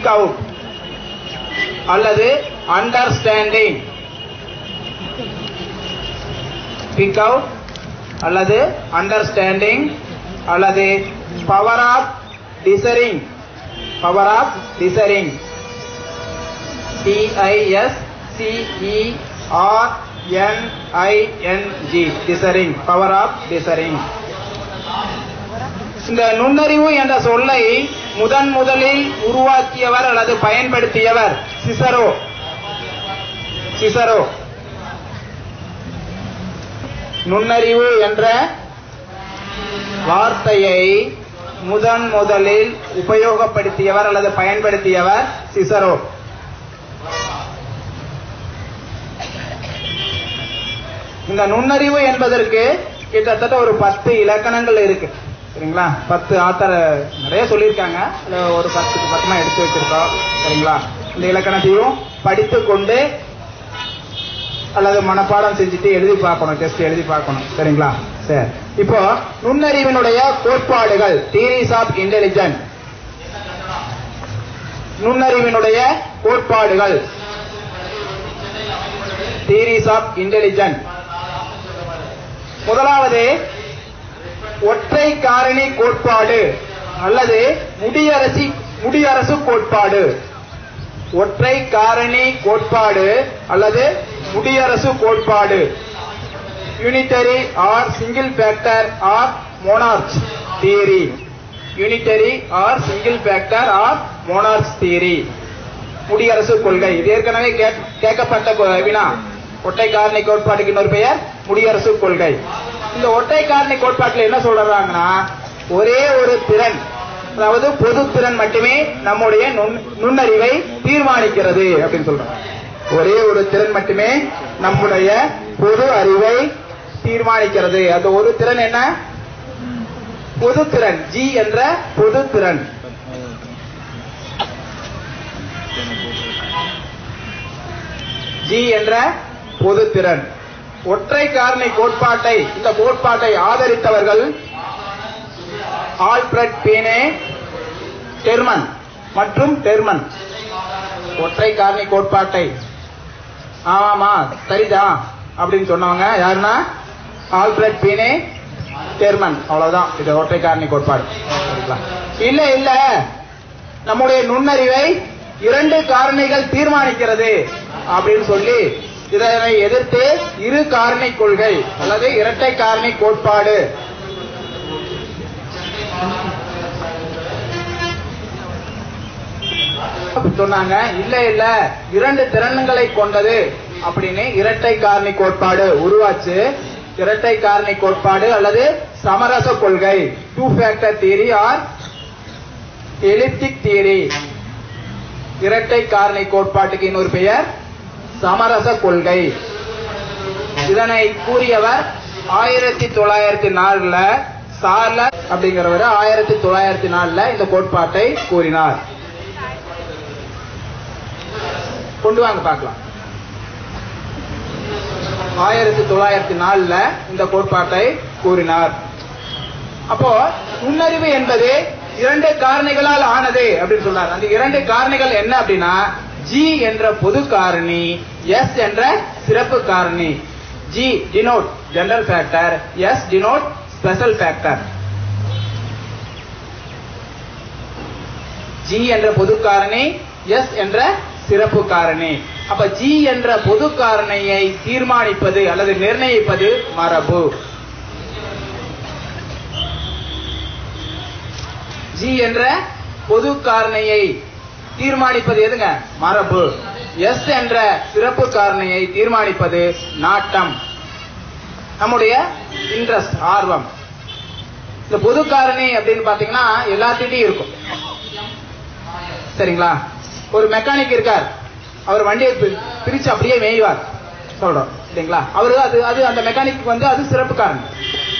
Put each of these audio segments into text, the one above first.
Speak out அல்லது understanding speak out அல்லது understanding அல்லது power of discerning power of discerning D I S C E R N I N G discerning power of discerning இந்த நுண்ணறிவு என்ற சொல்லை முதன் முதலில் உருவாக்கியவர் அல்லது பயன்படுத்தியவர் சிசரோ. சிசரோ. நுண்ணறிவு என்ற வார்த்தையை முதன் முதலில் உபயோகப்படுத்தியவர் அல்லது பயன்படுத்தியவர் சிசரோ. இந்த நுண்ணறிவு என்பதற்கு கிட்டத்தட்ட ஒரு பத்து இலக்கணங்கள் இருக்கு. சரிங்களா? பத்து ஆத்தர நிறைய சொல்லியிருக்காங்க. அதுல ஒரு பத்துக்கு பக்கமா எடுத்து வச்சிருக்கோம். சரிங்களா? இந்த இலக்கணத்தையும் படித்து கொண்டு அல்லது மனப்பாடம் செஞ்சுட்டு எழுதி பார்க்கணும் டெஸ்ட் எழுதி பார்க்கணும். சரிங்களா? சரி. இப்போ நுண்ணறிவினுடைய கோட்பாடுகள் தியரிஸ் ஆஃப் இன்டெலிஜென்ட் நுண்ணறிவினுடைய கோட்பாடுகள். தியரிஸ் ஆஃப் இன்டெலிஜென்ட் முதலாவது ஒற்றை காரணி கோட்பாடு அல்லது முடியரசி முடியரசு கோட்பாடு. ஒற்றை காரணி கோட்பாடு அல்லது முடியரசு கோட்பாடு. Unitary or single factor or monarch theory unitary or single factor or monarch theory Mudiyarasu கொள்கை. இது ஏற்கனவே கேட்கப்பட்ட வினா. ஒற்றை காரணி கோட்பாட்டுக்கு இன்னொரு பெயர் முடியரசு கொள்கை. இந்த ஒற்றை காரணி கோட்பாட்டில் என்ன சொல்றாங்கன்னா ஒரே ஒரு திறன் அதாவது பொது திறன் மட்டுமே நம்முடைய நுண்- நுண்ணறிவை தீர்மானிக்கிறது அப்படின்னு சொல்றாங்க. ஒரே ஒரு திறன் மட்டுமே நம்முடைய பொது அறிவை தீர்மானிக்கிறது. அந்த ஒரு திறன் என்ன? பொது திறன் ஜி என்ற பொது திறன். ஜி என்ற பொது திறன். ஒற்றை காரணி கோட்பாட்டை இந்த கோட்பாட்டை ஆதரித்தவர்கள் ஆல்பிரட் பீனே டெர்மன் மற்றும் டெர்மன். ஒற்றை காரணி கோட்பாட்டை. ஆமாமா சரிதான் அப்படின்னு சொன்னவங்க யாருன்னா? Alfred Binet Terman. அவ்வளவுதான் இது ஒற்றை காரணி கோட்பாடு. இல்ல இல்ல. நம்முடைய நுண்ணறிவை இரண்டு காரணிகள் தீர்மானிக்கிறது அப்படின்னு சொல்லி இதனை எதிர்த்து இரு காரணி கொள்கை அல்லது இரட்டை காரணி கோட்பாடு. சொன்னாங்க இல்ல இல்ல இரண்டு திறன்களை கொண்டது. அப்படின்னு இரட்டை காரணி கோட்பாடு உருவாச்சு. இரட்டை காரணி கோட்பாடு அல்லது சமரச கொள்கை. Two factor theory or eclectic theory இரட்டை காரணி கோட்பாட்டுக்கு இன்னொரு பெயர் சமரச கொள்கை. இதனை கூறியவர் ஆயிரத்தி தொள்ளாயிரத்தி நாலுல சார்ல அப்படிங்கிறவர் ஆயிரத்தி தொள்ளாயிரத்தி நாலுல இந்த கோட்பாட்டை கூறினார். கொண்டு வாங்க பார்க்கலாம். ஆயிரத்தி தொள்ளாயிரத்தி நாலுல இந்த கோட்பாட்டை கூறினார். அப்போ நுண்ணறிவு என்பது இரண்டு காரணிகளால் ஆனது அப்படின்னு சொல்றாரு. அந்த இரண்டு காரணிகள் என்ன அப்படின்னா ஜி என்ற பொது காரணி எஸ் என்ற சிறப்பு காரணி. G denote general factor S denote special factor G என்ற பொது காரணி எஸ் என்ற சிறப்பு காரணி. அப்ப ஜி என்ற பொது காரணியை தீர்மானிப்பது அல்லது நிர்ணயிப்பது மரபு. ஜி என்ற பொது காரணியை தீர்மானிப்பது எதுங்க? மரபு. எஸ் என்ற சிறப்பு காரணியை தீர்மானிப்பது நாட்டம். நம்முடைய இன்ட்ரெஸ்ட் ஆர்வம். இந்த பொது காரணி அப்படின்னு பாத்தீங்கன்னா எல்லாத்திட்டையும் இருக்கும். சரிங்களா? ஒரு மெக்கானிக் இருக்கார். அவர் வண்டியை பிரிச்சு அப்படியே மேய்வார். சொல்றோம். சரிங்களா அவரு அது அது அந்த மெக்கானிக் வந்து அது சிறப்பு காரணி.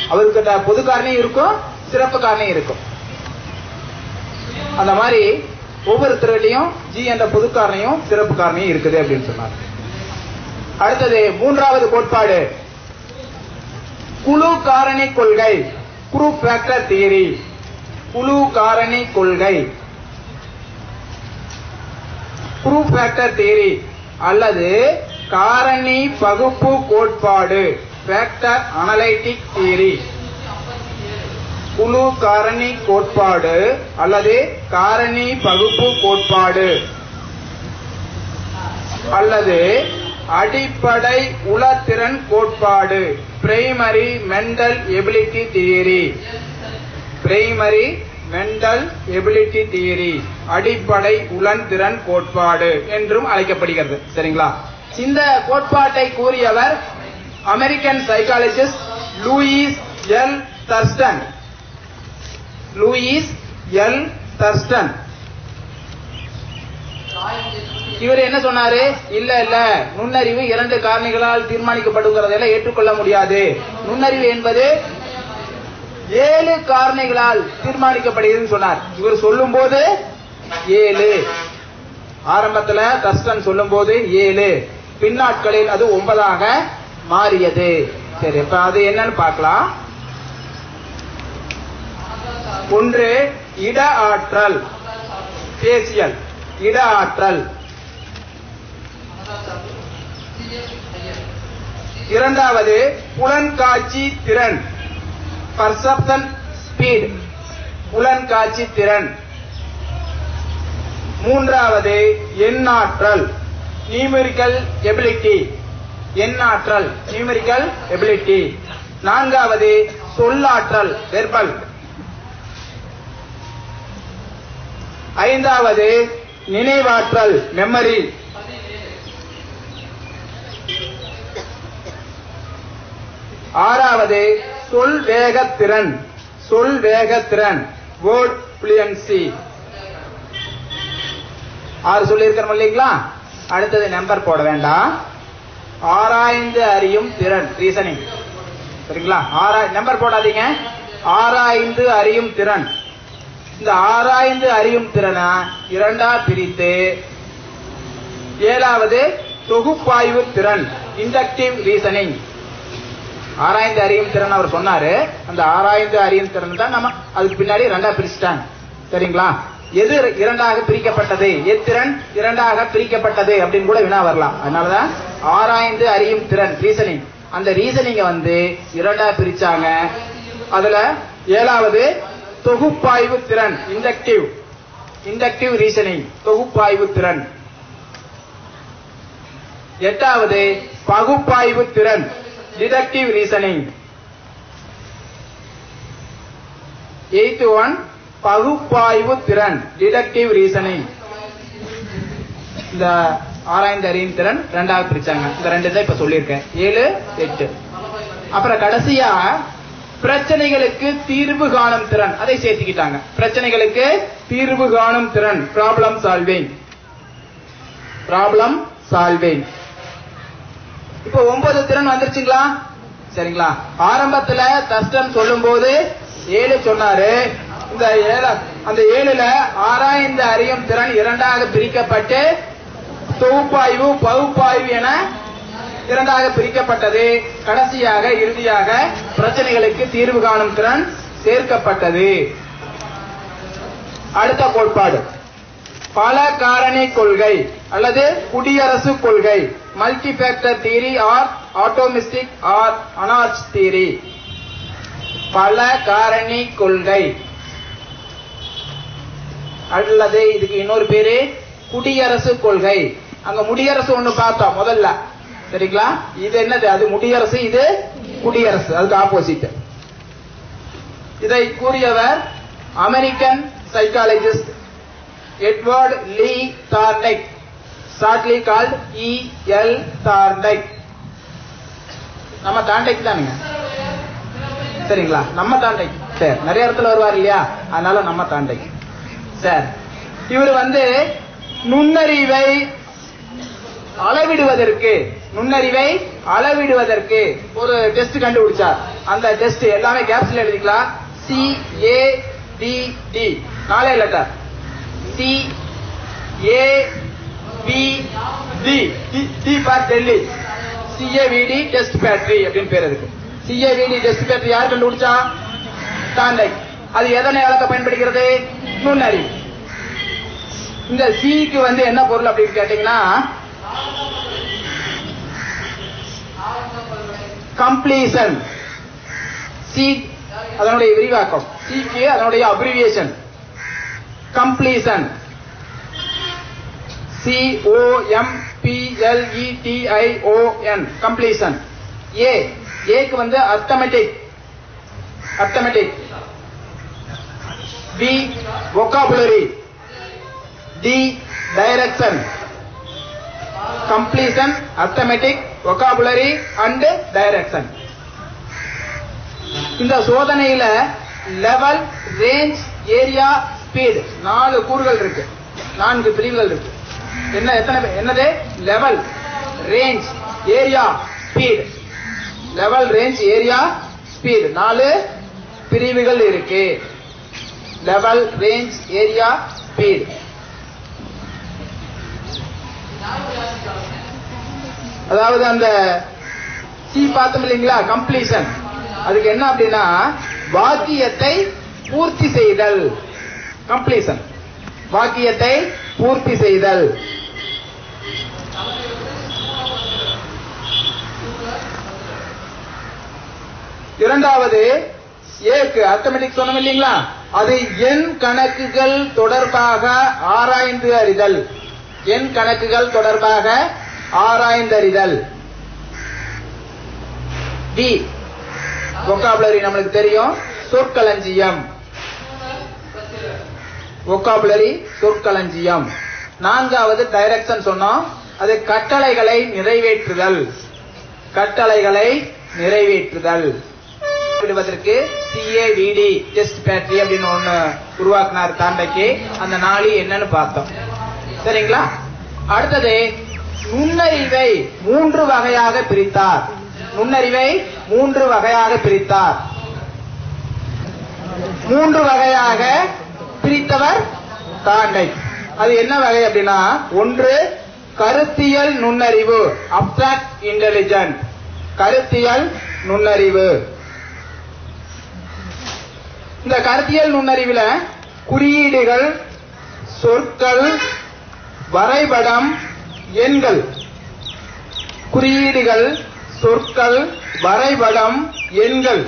அவருக்கு பொது காரணியும் இருக்கும் சிறப்பு காரணியும் இருக்கும். அந்த மாதிரி ஒவ்வொருத்தருடையும் ஜி என்ற பொது காரணியும் சிறப்பு காரணியும் இருக்குது அப்படின்னு சொன்னார். அடுத்தது மூன்றாவது கோட்பாடு. குழு காரணி கொள்கை குரூப் ஃபேக்டர் தியரி குழு காரணி கொள்கை. குரூப் ஃபேக்டர் தியரி அல்லது காரணி பகுப்பு கோட்பாடு ஃபேக்டர் அனலைட்டிக் தியரி குழு காரணி கோட்பாடு அல்லது காரணி பகுப்பு கோட்பாடு. அல்லது அடிப்படை உளத்திறன் கோட்பாடு. Primary mental ability theory primary mental ability theory அடிப்படை உளந்திறன் கோட்பாடு என்றும் அழைக்கப்படுகிறது. சரிங்களா? இந்த கோட்பாட்டை கூறியவர் American psychologist Louis L Thurstone Louis L. Thurstone. இவர் என்ன சொன்னாரு? இல்ல இல்ல. நுண்ணறிவு இரண்டு காரணிகளால் தீர்மானிக்கப்படுகிறதெல்லாம் ஏற்றுக்கொள்ள முடியாது. நுண்ணறிவு என்பது ஏழு காரணிகளால் தீர்மானிக்கப்படுகிறதுன்னு சொன்னார். இவர் சொல்லும் போது ஏழு. ஆரம்பத்துல தஸ்டன் சொல்லும் போது ஏழு. பின்னாட்களில் அது ஒன்பதாக மாறியது. சரி இப்ப அது என்னன்னு பார்க்கலாம். ஒன்று இட ஆற்றல். பேசியல். இட ஆற்றல். இரண்டாவது புலன்காட்சி திறன். பர்செப்ஷன் ஸ்பீட் புலன்காட்சி திறன். மூன்றாவது எண்ணாற்றல். நியூமெரிக்கல் எபிலிட்டி எண்ணாற்றல். நியூமெரிக்கல் எபிலிட்டி நான்காவது சொல்லாற்றல். வெர்பல் ஐந்தாவது நினைவாற்றல் மெமரி ஆறாவது சொல் வேகத்திறன் சொல் வேகத்திறன் வேர்ட் பிளியன்சி ஆறு சொல்லியிருக்கிறோம் இல்லைங்களா? அடுத்தது நம்பர் போட வேண்டாம். ஆராய்ந்து அறியும் திறன் ரீசனிங் சரிங்களா? ஆராய் நம்பர் போடாதீங்க. ஆராய்ந்து அறியும் திறன். இந்த ஆராய்ந்து அறியும் திறனை இரண்டா பிரித்து ஏழாவது தொகுப்பாய்வு திறன் இண்டக்டிவ் ரீசனிங் ஆராய்ந்து அறியும் திறன் அவர் சொன்னாரு. அந்த ஆராய்ந்து அறியும் திறன் தான் நம்ம அதுக்கு பின்னாடி ரெண்டா பிரிச்சுட்டாங்க. சரிங்களா? எது இரண்டாக பிரிக்கப்பட்டது? எத்திறன் இரண்டாக பிரிக்கப்பட்டது அப்படின்னு கூட வினா வரலாம். அதனாலதான் ஆராய்ந்து அறியும் திறன் ரீசனிங் அந்த ரீசனிங்க வந்து இரண்டா பிரிச்சாங்க. அதுல ஏழாவது தொகுப்பாய்வு திறன் இண்டக்டிவ் இண்டக்டிவ் ரீசனிங் தொகுப்பாய்வு திறன். எட்டாவது பகுப்பாய்வு திறன் டிடக்டிவ் ரீசனிங் எயித்து ஒன் பகுப்பாய்வு திறன் டிடக்டிவ் ரீசனிங் இந்த ஆராய்ந்த அறியும் திறன் ரெண்டாவது பிரிச்சாங்க. இந்த ரெண்டு தான் இப்ப சொல்லியிருக்கேன். ஏழு எட்டு. அப்புறம் கடைசியா பிரச்சனைகளுக்கு தீர்வு காணும் திறன். அதை சேர்த்துக்கிட்டாங்க. பிரச்சனைகளுக்கு தீர்வு காணும் திறன். ப்ராப்ளம் சால்விங் ப்ராப்ளம் சால்விங் இப்போ ஒன்பது திறன் வந்துருச்சுங்களா? சரிங்களா? ஆரம்பத்துல தஸ்டன் சொல்லும் போது ஏழு சொன்னாரு. இந்த ஏழு அந்த ஏழுல ஆராய்ந்து அறியும் திறன் இரண்டாக பிரிக்கப்பட்டு தொகுப்பாய்வு பகுப்பாய்வு என இரண்டாக பிரிக்கப்பட்டது. கடைசியாக இறுதியாக பிரச்சனைகளுக்கு தீர்வு காணும் திறன் சேர்க்கப்பட்டது. அடுத்த கோட்பாடு. பல காரணி கொள்கை அல்லது குடியரசு கொள்கை. Multi factor theory or atomistic or anarch theory பல காரணி கொள்கை. அல்லது இதுக்கு இன்னொரு பேரு குடியரசு கொள்கை. அங்க முடியரசு ஒண்ணு பார்த்தோம் முதல்ல. சரிங்களா? இது என்னது? அது முடியரசு இது குடியரசு. அதுக்கு ஆப்போசிட் இதை கூறியவர் American psychologist Edward Lee Thorndike shortly called E L Thorndike நம்ம தாண்டைக்கு தானுங்க. சரிங்களா? நம்ம தாண்டைக்கு சரி நிறைய இடத்துல வருவார் இல்லையா? அதனால நம்ம தாண்டைக்கு சார் இவர் வந்து நுண்ணறிவை அளவிடுவதற்கு நுண்ணறிவை அளவிடுவதற்கு ஒரு டெஸ்ட் கண்டுபிடிச்சார். அந்த டெஸ்ட் எல்லாமே கேப்ஸ்ல எழுதிக்கலாம். சி ஏ டி டி நாலே letter C A B D D for Delhi CAVD test battery அப்படின்னு பேர் இருக்கு சிஏவிடி டெஸ்ட் பேட்டரி யார் கண்டுபிடிச்சா? தாண்டை அது எதனை அளக்க பயன்படுகிறது? நுண்ணறிவு. இந்த சிக்கு வந்து என்ன பொருள் அப்படின்னு கேட்டீங்கன்னா கம்ப்ளீஷன் சி அதனுடைய விரிவாக்கம். சிக்கு அதனுடைய abbreviation completion C O M P L E T I O N completion A ஏக்கு வந்து arithmetic arithmetic V vocabulary D direction completion arithmetic vocabulary and direction இந்த சோதனையில லெவல் ரேஞ்ச் ஏரியா ஸ்பீடு நாலு கூறுகள் இருக்கு. நான்கு பிரிவுகள் இருக்கு. என்ன எத்தனை என்னது? Level range area speed level range area speed நாலு பிரிவுகள் இருக்கு. லெவல் ரேஞ்ச் ஏரியா ஸ்பீடு அதாவது அந்த சி பார்த்தோம் இல்லைங்களா கம்ப்ளீஷன் அதுக்கு என்ன அப்படின்னா வாக்கியத்தை பூர்த்தி செய்தல். கம்ப்ளீஷன் வாக்கியத்தை பூர்த்தி செய்தல். இரண்டாவது ஏக்கு. அர்த்தமெட்டிக் சொன்னோம் இல்லைங்களா? அது எண் கணக்குகள் தொடர்பாக ஆராய்ந்து அறிதல். எண் கணக்குகள் தொடர்பாக ஆராய்ந்தறிதல். டி vocabulary நம்மளுக்கு தெரியும். சொற்களஞ்சியம். Vocabulary சொற்களஞ்சியம். நான்காவது டைரக்ஷன் சொன்னோம். அது கட்டளைகளை நிறைவேற்றுதல். கட்டளைகளை நிறைவேற்றுதல். விடுவதற்கு சிஏவிடி டெஸ்ட் பேட்டரி அப்படின்னு ஒண்ணு உருவாக்குனார் தாண்டைக்கு அந்த நாளி என்னன்னு பார்த்தோம். சரிங்களா? அடுத்தது நுண்ணறிவை மூன்று வகையாக பிரித்தார். நுண்ணறிவை மூன்று வகையாக பிரித்தார். மூன்று வகையாக பிரித்தவர் தாண்டை. அது என்ன வகை அப்படின்னா ஒன்று கருத்தியல் நுண்ணறிவு அப்டாக்ட் இன்டெலிஜென்ட் கருத்தியல் நுண்ணறிவு. இந்த கருத்தியல் நுண்ணறிவுல குறியீடுகள் சொற்கள் வரைபடம் எண்கள். குறியீடுகள் சொற்கள் வரைபடம் எண்கள்.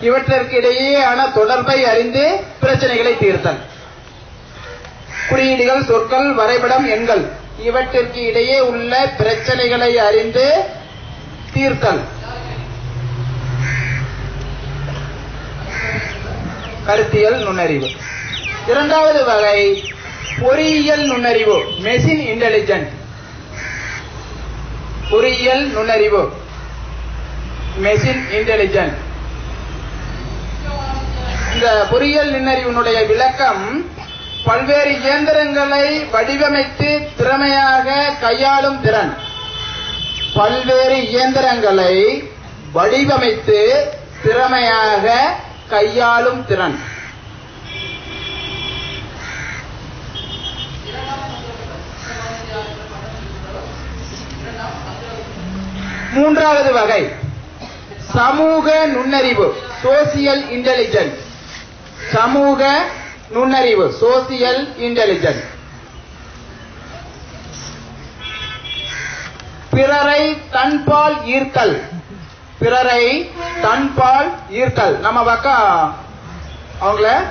இவற்றிற்கு இடையேயான தொடர்பை அறிந்து பிரச்சனைகளை தீர்த்தல். குறியீடுகள் சொற்கள் வரைபடம் எண்கள். இவற்றிற்கு இடையே உள்ள பிரச்சனைகளை அறிந்து தீர்த்தல். கருத்தியல் நுண்ணறிவு. இரண்டாவது வகை பொறியியல் நுண்ணறிவு மெஷின் இன்டெலிஜென்ட் பொறியியல் நுண்ணறிவு மெஷின் இன்டெலிஜென்ட் இந்த பொறியியல் நுண்ணறிவினுடைய விளக்கம் பல்வேறு இயந்திரங்களை வடிவமைத்து திறமையாக கையாளும் திறன். பல்வேறு இயந்திரங்களை வடிவமைத்து திறமையாக கையாளும் திறன். மூன்றாவது வகை. சமூக நுண்ணறிவு சோசியல் இன்டெலிஜென்ட் சமூக நுண்ணறிவு சோசியல் இன்டெலிஜென்ட் பிறரை தன்பால் ஈர்த்தல். பிறரை தன்பால் ஈர்த்தல். நம்ம பக்கம் அவங்கள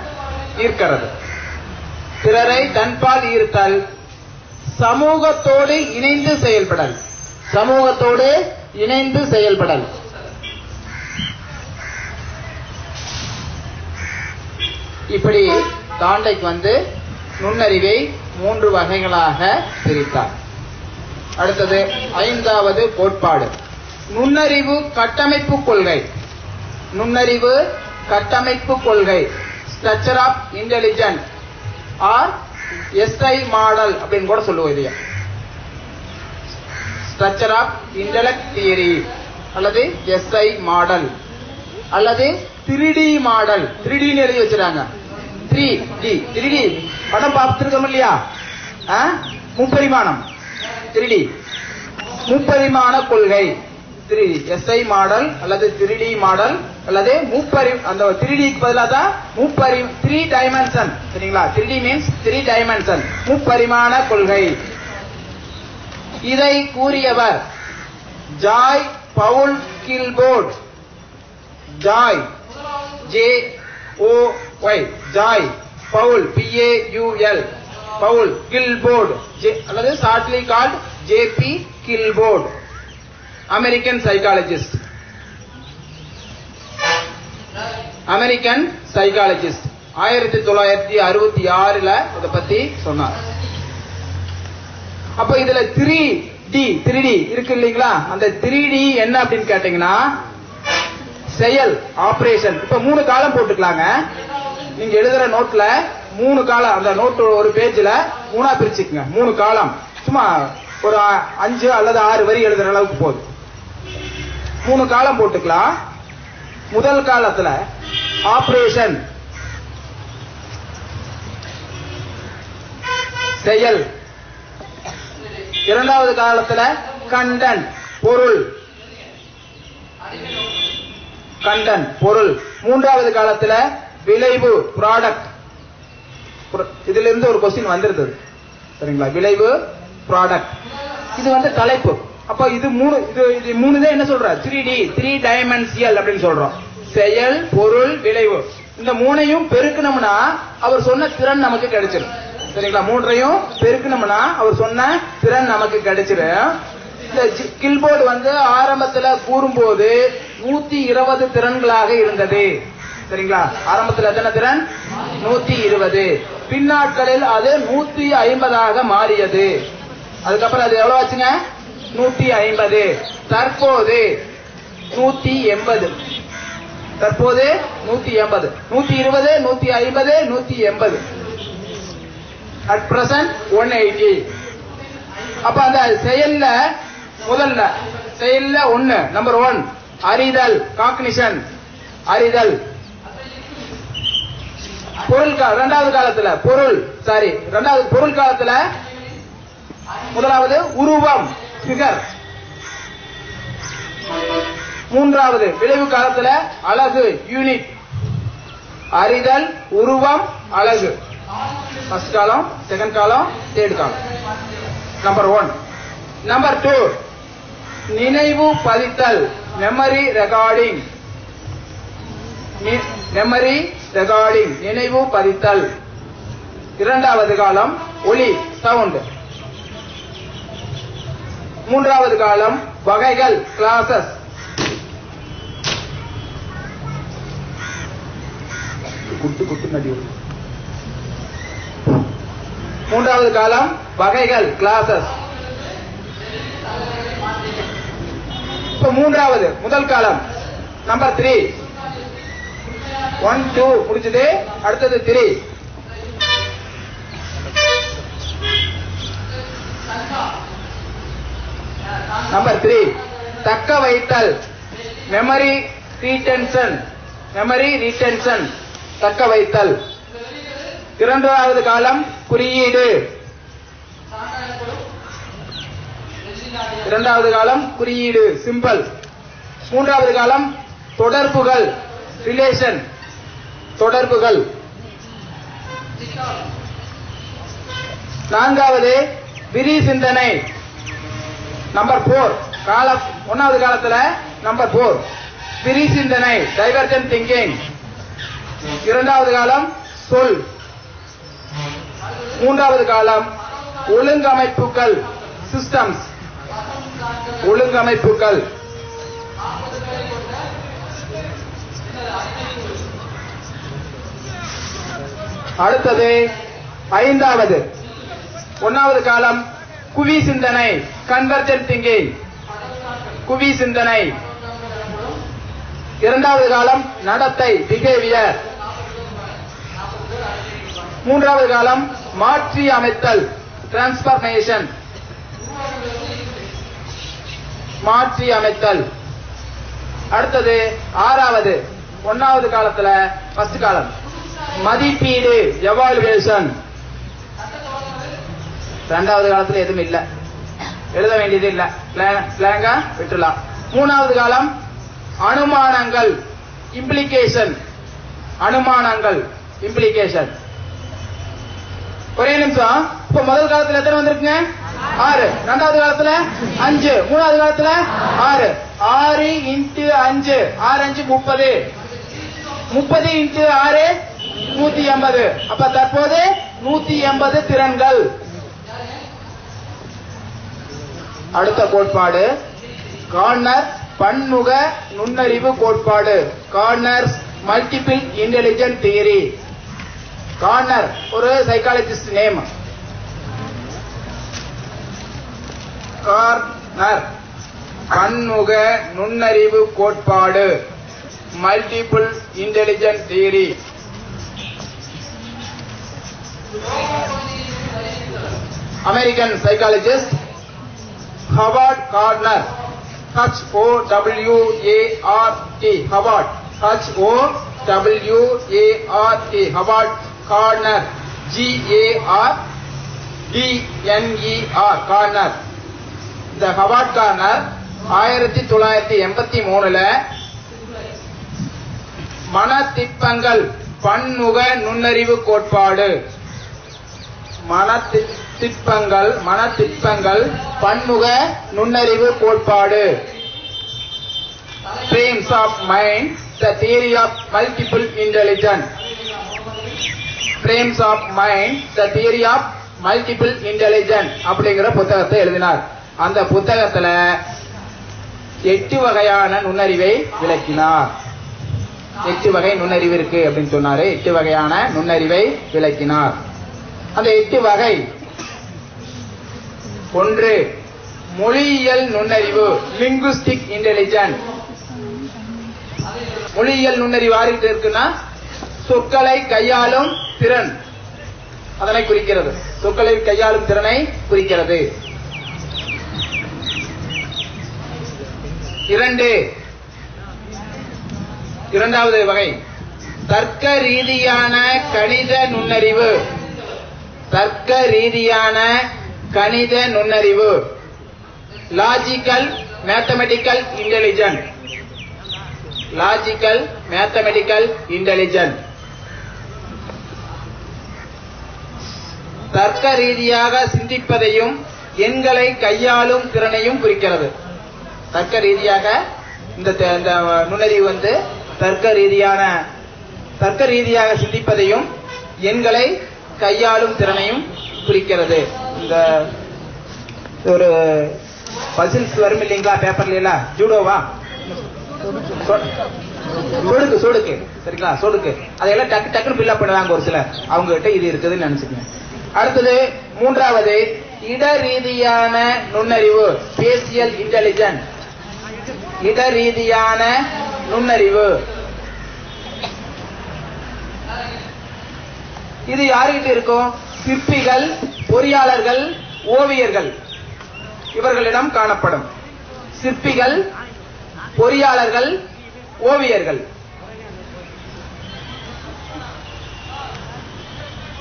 ஈர்க்கிறது. பிறரை தன்பால் ஈர்த்தல். சமூகத்தோடு இணைந்து செயல்படல். சமூகத்தோடு இணைந்து செயல்படல். இப்படி தாண்டைக்கு வந்து நுண்ணறிவை மூன்று வகைகளாக பிரித்தார். அடுத்தது ஐந்தாவது கோட்பாடு. நுண்ணறிவு கட்டமைப்பு கொள்கை. நுண்ணறிவு கட்டமைப்பு கொள்கை. Structure of intelligent or S I model அப்படின்னு கூட சொல்லுவோம் இதைய structure of intellect theory or S I model or three model three எழுதி வச்சிருக்காங்க. த்ரீ டி த்ரீ டி படம் பார்த்துருக்கோம் இல்லையா? முப்பரிமாணம். த்ரீ டி முப்பரிமாண கொள்கை. திரு எஸ்ஐ மாடல் அல்லது த்ரீ டி மாடல் அல்லது முப்பரி அந்த த்ரீ டிக்கு பதிலாக தான் மூப்பரி த்ரீ டைமென்ஷன் சரிங்களா? Three D means three dimension முப்பரிமாண கொள்கை. இதை கூறியவர் Joy Paul Guilford. Joy J O Y Joy Paul P A U L Paul Guilford அல்லது shortly called J P Guilford. American psychologist American psychologist ஆயிரத்தி தொள்ளாயிரத்தி அறுபத்தி ஆறுல இத பத்தி சொன்னார். அப்ப இதுல த்ரீ டி த்ரீ டி இருக்கு இல்லைங்களா? அந்த த்ரீ டி என்ன அப்படின்னு கேட்டீங்கன்னா செயல் ஆபரேஷன் இப்ப மூணு காலம் போட்டுக்கலாங்க. நீங்க எழுதுற நோட்ல மூணு காலம் அந்த நோட்டு ஒரு பேஜ்ல மூணா பிரிச்சுக்குங்க. மூணு காலம். சும்மா ஒரு அஞ்சு அல்லது ஆறு வரி எழுதுற அளவுக்கு போதும். மூணு காலம் போட்டுக்கலாம். முதல் காலத்துல ஆபரேஷன் செயல். இரண்டாவது காலத்துல கண்டன் பொருள். கண்டன் பொருள். மூன்றாவது காலத்துல விளைவு ப்ராடக்ட் இதுல இருந்து ஒரு கொஸ்டின் வந்திருந்தது. சரிங்களா? விளைவு ப்ராடக்ட் இது வந்து தலைப்பு. அப்ப இது மூணு இது இது மூணு தான் என்ன சொல்ற த்ரீ டி த்ரீ டைமென்சியல் அப்படின்னு சொல்றோம். செயல் பொருள் விளைவு. இந்த மூணையும் பெருக்கணும்னா அவர் சொன்ன திறன் நமக்கு கிடைச்சிடும் சரிங்களா? மூன்றையும் பெருக்கணும்னா அவர் சொன்ன திறன் நமக்கு கிடைச்சிடும் இந்த கில்போர்டு வந்து ஆரம்பத்துல கூறும்போது நூத்தி இருபது திறன்களாக இருந்தது. சரிங்களா? ஆரம்பத்துல எத்தனை திறன்? நூத்தி இருபது. பின்னாட்களில் அது நூத்தி ஐம்பதாக மாறியது. அதுக்கப்புறம் அது எவ்வளவு ஆச்சுங்க? நூத்தி ஐம்பது. தற்போது நூத்தி எண்பது. தற்போது நூத்தி எண்பது. நூத்தி இருபது நூத்தி ஐம்பது நூத்தி எண்பது. அட் பிரசன்ட் ஒன் எயிட்டி அப்ப அந்த செயல்ல முதல்ல செயல்ல ஒண்ணு நம்பர் ஒன் அறிதல் காக்னிஷன் அறிதல். பொருள் கா- இரண்டாவது காலத்துல பொருள் சாரி இரண்டாவது பொருள் காலத்துல முதலாவது உருவம். ஃபிகர் மூன்றாவது விளைவு காலத்துல அழகு யூனிட் அறிதல் உருவம் அழகு. ஃபர்ஸ்ட் காலம் செகண்ட் காலம் தேர்ட் காலம் நம்பர் ஒன் நம்பர் டூ நினைவு பதித்தல் மெமரி ரெக்கார்டிங் மெமரி ரெக்கார்டிங் நினைவு பதித்தல். இரண்டாவது காலம் ஒலி சவுண்ட் மூன்றாவது காலம் வகைகள் கிளாசஸ் குட்டு குட்டு நடி. மூன்றாவது காலம் வகைகள் கிளாசஸ் இப்ப மூன்றாவது முதல் காலம் நம்பர் த்ரீ ஒன் டூ முடிச்சது அடுத்தது த்ரீ நம்பர் த்ரீ தக்க வைத்தல். மெமரி ரீடென்ஷன் மெமரி ரீடென்ஷன் தக்க வைத்தல். இரண்டாவது காலம் குறியீடு. இரண்டாவது காலம் குறியீடு. சிம்பிள் மூன்றாவது காலம் தொடர்புகள். ரிலேஷன் தொடர்புகள். நான்காவது விரி சிந்தனை. நம்பர் போர் கால ஒன்னாவது காலத்துல நம்பர் போர் பிரி சிந்தனை டைவர்ஜன் திங்கிங் இரண்டாவது காலம் சொல். மூன்றாவது காலம் ஒழுங்கமைப்புகள் சிஸ்டம்ஸ் ஒழுங்கமைப்புகள். அடுத்தது ஐந்தாவது. ஒன்னாவது காலம் குவி சிந்தனை கன்வர்ஜன் திங்கிங். குவி சிந்தனை இரண்டாவது காலம் நடத்தை பிஹேவியர். மூன்றாவது காலம் மாற்றி அமைத்தல் டிரான்ஸ்பர்மேஷன் மாற்றி அமைத்தல். அடுத்தது ஆறாவது. ஒன்னாவது காலத்துல ஃபர்ஸ்ட் காலம். மதிப்பீடு எவாலுவேஷன் ரெண்டாவது காலத்துல எதுவும் இல்ல. எழுத வேண்டியது இல்ல. பிளாங்கா விட்டுலாம் மூணாவது காலம் அனுமானங்கள் இம்ப்ளிகேஷன் அனுமானங்கள் இம்ப்ளிகேஷன் ஒரே நிமிஷம். இப்ப முதல் காலத்துல எத்தனை வந்திருக்குங்க? ஆறு. ரெண்டாவது காலத்துல? அஞ்சு. மூணாவது காலத்துல? ஆறு. ஆறு இன்ட்டு அஞ்சு. ஆறு அஞ்சு முப்பது. முப்பது இன்ட்டு ஆறு நூத்தி எண்பது. அப்ப தற்போது நூத்தி எண்பது திறன்கள். அடுத்த கோட்பாடு. கார்னர் பன்முக நுண்ணறிவு கோட்பாடு. Gardner's multiple intelligent theory Gardner ஒரு சைக்காலஜிஸ்ட் நேம் கார்னர் பன்முக நுண்ணறிவு கோட்பாடு. Multiple intelligent theory American psychologist Howard Gardner H O W A R D Howard H O W A R D Howard Gardner G DNER D Gardner இந்த Howard Gardner ஆயிரத்தி தொள்ளாயிரத்தி எண்பத்தி மூணுல மனத்திற்பங்கள் பன்முக நுண்ணறிவு கோட்பாடு. மன மனத்திற்பங்கள் பன்முக நுண்ணறிவு கோட்பாடு. Streams of mind the theory of multiple intelligent frames of mind the theory of multiple intelligent அப்படிங்கிற புத்தகத்தை எழுதினார். அந்த புத்தகத்துல எட்டு வகையான நுண்ணறிவை விளக்கினார். எட்டு வகை நுண்ணறிவு இருக்கு அப்படின்னு சொன்னாரு. எட்டு வகையான நுண்ணறிவை விளக்கினார். அந்த எட்டு வகை ஒன்று மொழியியல் நுண்ணறிவு லிங்குஸ்டிக் இன்டெலிஜென்ட் மொழியியல் நுண்ணறிவு ஆறிட்டு இருக்குன்னா சொற்களை கையாளும் திறன். அதனை குறிக்கிறது. சொற்களை கையாளும் திறனை குறிக்கிறது. இரண்டு இரண்டாவது வகை. தர்க்க ரீதியான கணித நுண்ணறிவு. தர்க்க ரீதியான கணித நுண்ணறிவு. Logical mathematical intelligent logical mathematical intelligent தர்க்க ரீதியாக சிந்திப்பதையும் எண்களை கையாளும் திறனையும் குறிக்கிறது. தர்க்க ரீதியாக இந்த இந்த நுண்ணறிவு வந்து தர்க்க ரீதியான தர்க்க ரீதியாக சிந்திப்பதையும் எண்களை கையாளும் திறனையும் குறிக்கிறது. இந்த ஒரு பசில்ஸ் வரும் இல்லைங்களா பேப்பர்ல எல்லாம்? ஜூடோவா சொடுக்கு சொடுக்கு. சரிங்களா? சொடுக்கு. அதையெல்லாம் டக்கு டக்குன்னு பில்லப் பண்ணுவாங்க ஒரு சிலர். அவங்க கிட்ட இது இருக்குதுன்னு நினைச்சுக்கங்க. அடுத்தது மூன்றாவது இட ரீதியான நுண்ணறிவு ஸ்பேசியல் இன்டெலிஜென்ட் இட ரீதியான நுண்ணறிவு. இது யாருகிட்ட இருக்கும்? சிற்பிகள் பொறியாளர்கள் ஓவியர்கள் இவர்களிடம் காணப்படும். சிற்பிகள் பொறியாளர்கள் ஓவியர்கள்.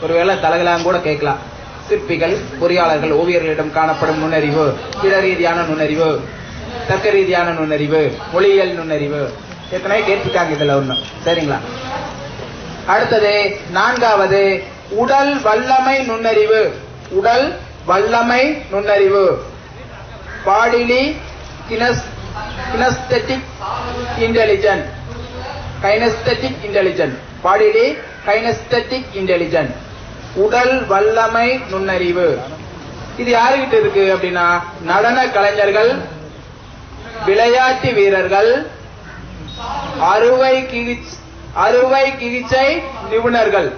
ஒருவேளை தலகலாம் கூட கேட்கலாம். சிற்பிகள் பொறியாளர்கள் ஓவியர்களிடம் காணப்படும் நுண்ணறிவு இட ரீதியான நுண்ணறிவு தர்க்க ரீதியான நுண்ணறிவு மொழியியல் நுண்ணறிவு. எத்தனை கேட்டிருக்காங்க இதுல ஒண்ணு. சரிங்களா? அடுத்தது நான்காவது உடல் வல்லமை நுண்ணறிவு. உடல் வல்லமை நுண்ணறிவு. Bodily kines kinesthetic intelligent kinesthetic intelligent bodily kinesthetic intelligent உடல் வல்லமை நுண்ணறிவு. இது யாருகிட்ட இருக்கு அப்படின்னா நடன கலைஞர்கள் விளையாட்டு வீரர்கள் அறுவை கிகிச் அறுவை கிகிச்சை நிபுணர்கள்.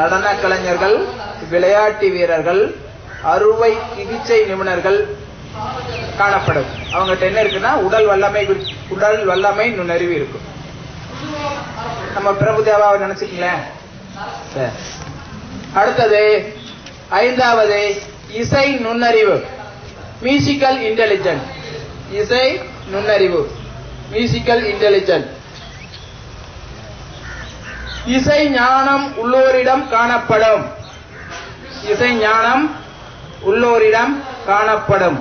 நடன கலைஞர்கள் விளையாட்டு வீரர்கள் அறுவை சிகிச்சை நிபுணர்கள் காணப்படும். அவங்ககிட்ட என்ன இருக்குன்னா உடல் வல்லமை குறி- உடல் வல்லமை நுண்ணறிவு இருக்கும். நம்ம பிரபுதேவாவை நினைச்சுக்கங்களேன்? சரி. அடுத்தது ஐந்தாவது இசை நுண்ணறிவு. மியூசிக்கல் இன்டெலிஜென்ட் இசை நுண்ணறிவு. மியூசிக்கல் இன்டெலிஜென்ட் இசை ஞானம் உள்ளோரிடம் காணப்படும். இசை ஞானம் உள்ளோரிடம் காணப்படும்.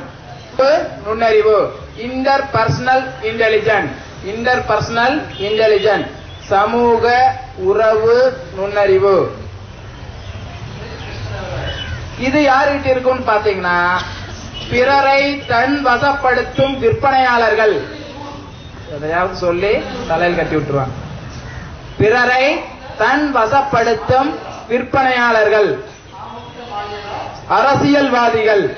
நுண்ணறிவு. Interpersonal intelligent interpersonal intelligent சமூக உறவு நுண்ணறிவு. இது யாருகிட்ட இருக்கும்னு பாத்தீங்கன்னா பிறரை தன் வசப்படுத்தும் விற்பனையாளர்கள். எதையாவது சொல்லி தலையில் கட்டி விட்டுருவாங்க. பிறரை தன் வசப்படுத்தும் விற்பனையாளர்கள். அரசியல்வாதிகள்.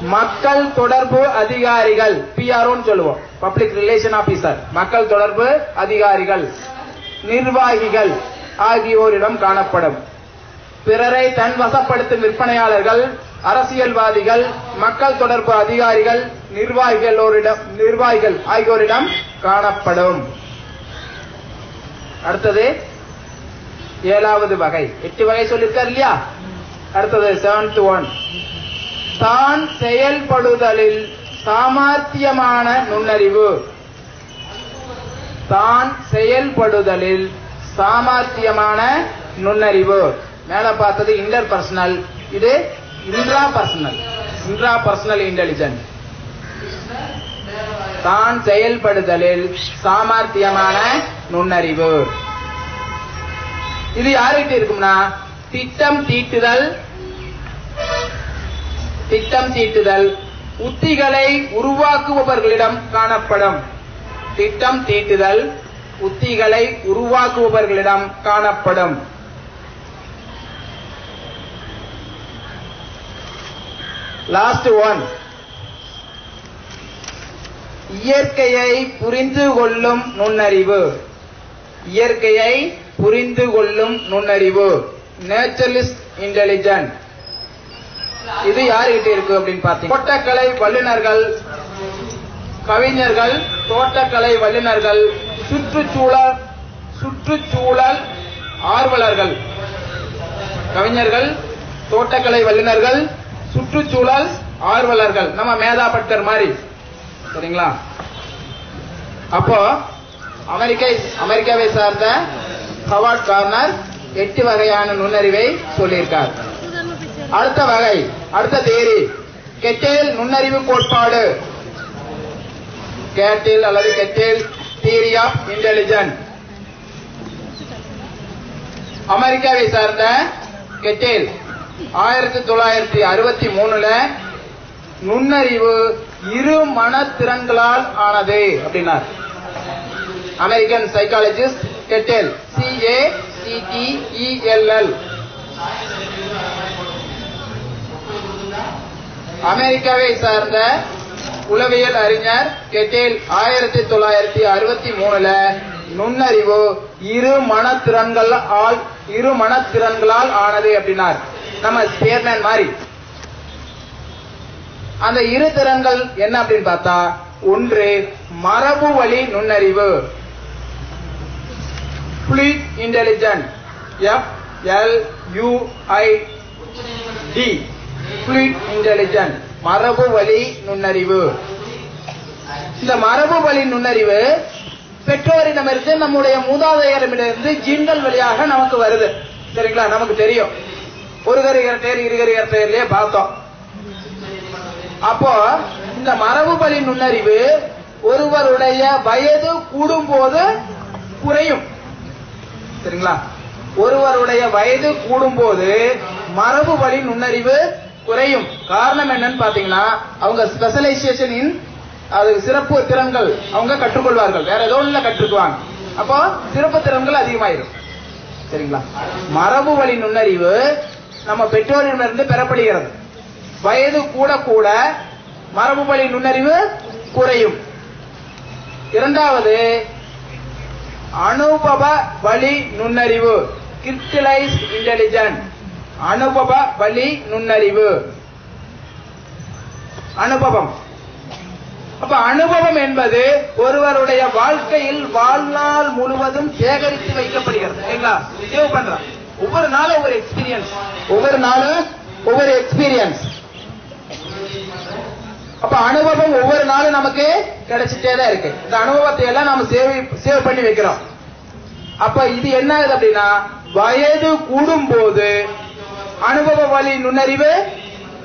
மக்கள் தொடர்பு அதிகாரிகள். பிஆர்ஓன்னு சொல்லுவோம். பப்ளிக் ரிலேஷன் ஆபீசர் மக்கள் தொடர்பு அதிகாரிகள். நிர்வாகிகள் ஆகியோரிடம் காணப்படும். பிறரை தன் வசப்படுத்தும் விற்பனையாளர்கள் அரசியல்வாதிகள் மக்கள் தொடர்பு அதிகாரிகள் நிர்வாகிகளோரிடம் நிர்வாகிகள் ஆகியோரிடம் காணப்படும். அடுத்தது ஏழாவது வகை. எட்டு வகை சொல்லியிருக்கார் இல்லையா? அடுத்தது செவன்த் ஒன் தான் செயல்படுதலில் சாமர்த்தியமான நுண்ணறிவு. தான் செயல்படுதலில் சாமர்த்தியமான நுண்ணறிவு. மேல பார்த்தது இன்டர் பர்சனல் இது intrapersonal intrapersonal intelligence தான் செயல்படுதலில் சாமர்த்தியமான நுண்ணறிவு. இது யாருக்கிட்ட இருக்கும்னா திட்டம் தீட்டுதல் திட்டம் தீட்டுதல் உத்திகளை உருவாக்குபவர்களிடம் காணப்படும். திட்டம் தீட்டுதல் உத்திகளை உருவாக்குபவர்களிடம் காணப்படும். லாஸ்ட் ஒன் இயற்கையை புரிந்து கொள்ளும் நுண்ணறிவு. இயற்கையை புரிந்து கொள்ளும் நுண்ணறிவு. நேச்சுரலிஸ்ட் இன்டெலிஜென்ட் இது யாருகிட்ட இருக்கு அப்படின்னு பார்த்தீங்க? தோட்டக்கலை வல்லுநர்கள் கவிஞர்கள் தோட்டக்கலை வல்லுநர்கள் சுற்றுச்சூழல் சுற்றுச்சூழல் ஆர்வலர்கள். கவிஞர்கள் தோட்டக்கலை வல்லுநர்கள் சுற்றுச்சூழல் ஆர்வலர்கள். நம்ம மேதாபட்கர் மாதிரி. சரிங்களா? அப்போ அமெரிக்கை அமெரிக்காவை சார்ந்த ஹவார்ட் கார்னர் எட்டு வகையான நுண்ணறிவை சொல்லியிருக்கார். அடுத்த வகை அடுத்த தேரி. கெட்டேல் நுண்ணறிவு கோட்பாடு. கேட்டில் அல்லது கெட்டேல் தியரி ஆஃப் இன்டெலிஜென்ட் அமெரிக்காவை சார்ந்த கெட்டேல். ஆயிரத்தி தொள்ளாயிரத்தி அறுபத்தி மூணுல நுண்ணறிவு இரு மனத்திறன்களால் ஆனது அப்படின்னார். American psychologist Cattell C A C T E L L அமெரிக்காவை சார்ந்த உளவியல் அறிஞர் கெட்டேல் ஆயிரத்தி தொள்ளாயிரத்தி அறுபத்தி மூணுல நுண்ணறிவு இரு மனத்திறன்கள் ஆல் இரு மனத்திறன்களால் ஆனது அப்படின்னார். நம்ம சேர்மேன் மாதிரி. அந்த இரு திறன்கள் என்ன அப்படின்னு பார்த்தா ஒன்று மரபு வழி நுண்ணறிவு. Fluid intelligent F L U D D. Intelligent மரபு வழி நுண்ணறிவு. இந்த மரபு வழி நுண்ணறிவு பெற்றோரிடமிருந்து நம்முடைய மூதாதையரிடமிருந்து ஜீன்கள் வழியாக நமக்கு வருது. சரிங்களா? நமக்கு தெரியும். ஒரு கரு இரட்டையர் இருகரு இரட்டையர்லயே பார்த்தோம். அப்போ இந்த மரபு வழி நுண்ணறிவு ஒருவருடைய வயது கூடும்போது குறையும். சரிங்களா? ஒருவருடைய வயது கூடும்போது மரபு வழி நுண்ணறிவு குறையும். காரணம் என்னன்னு பாத்தீங்கன்னா அவங்க ஸ்பெஷலைசேஷன் அது சிறப்பு திறன்கள் அவங்க கற்றுக்கொள்வார்கள். வேற ஏதோ ஒண்ணுல கற்றுக்குவாங்க. அப்போ சிறப்பு திறன்கள் அதிகமாயிரும். சரிங்களா? மரபு வழி நுண்ணறிவு நம்ம பெற்றோரிடமிருந்து பெறப்படுகிறது. வயது கூட கூட மரபு வழி நுண்ணறிவு குறையும். இரண்டாவது அனுபவ வழி நுண்ணறிவு கிரிஸ்டலைஸ் இன்டெலிஜென்ட் அனுபவ வழி நுண்ணறிவு. அனுபவம். அப்ப அனுபவம் என்பது ஒருவருடைய வாழ்க்கையில் வாழ்நாள் முழுவதும் சேகரித்து வைக்கப்படுகிறது. சரிங்களா சேவ் பண்றோம். ஒவ்வொரு நாளும் ஒவ்வொரு எக்ஸ்பீரியன்ஸ் ஒவ்வொரு நாளும் ஒவ்வொரு எக்ஸ்பீரியன்ஸ் அப்ப அனுபவம் ஒவ்வொரு நாளும் நமக்கு கிடைச்சிட்டே தான் இருக்கு. இந்த அனுபவத்தை எல்லாம் நாம சேவ் சேவ் பண்ணி வைக்கிறோம். அப்ப இது என்ன ஆகுது அப்படின்னா வயது கூடும் போது அனுபவ வழி நுண்ணறிவு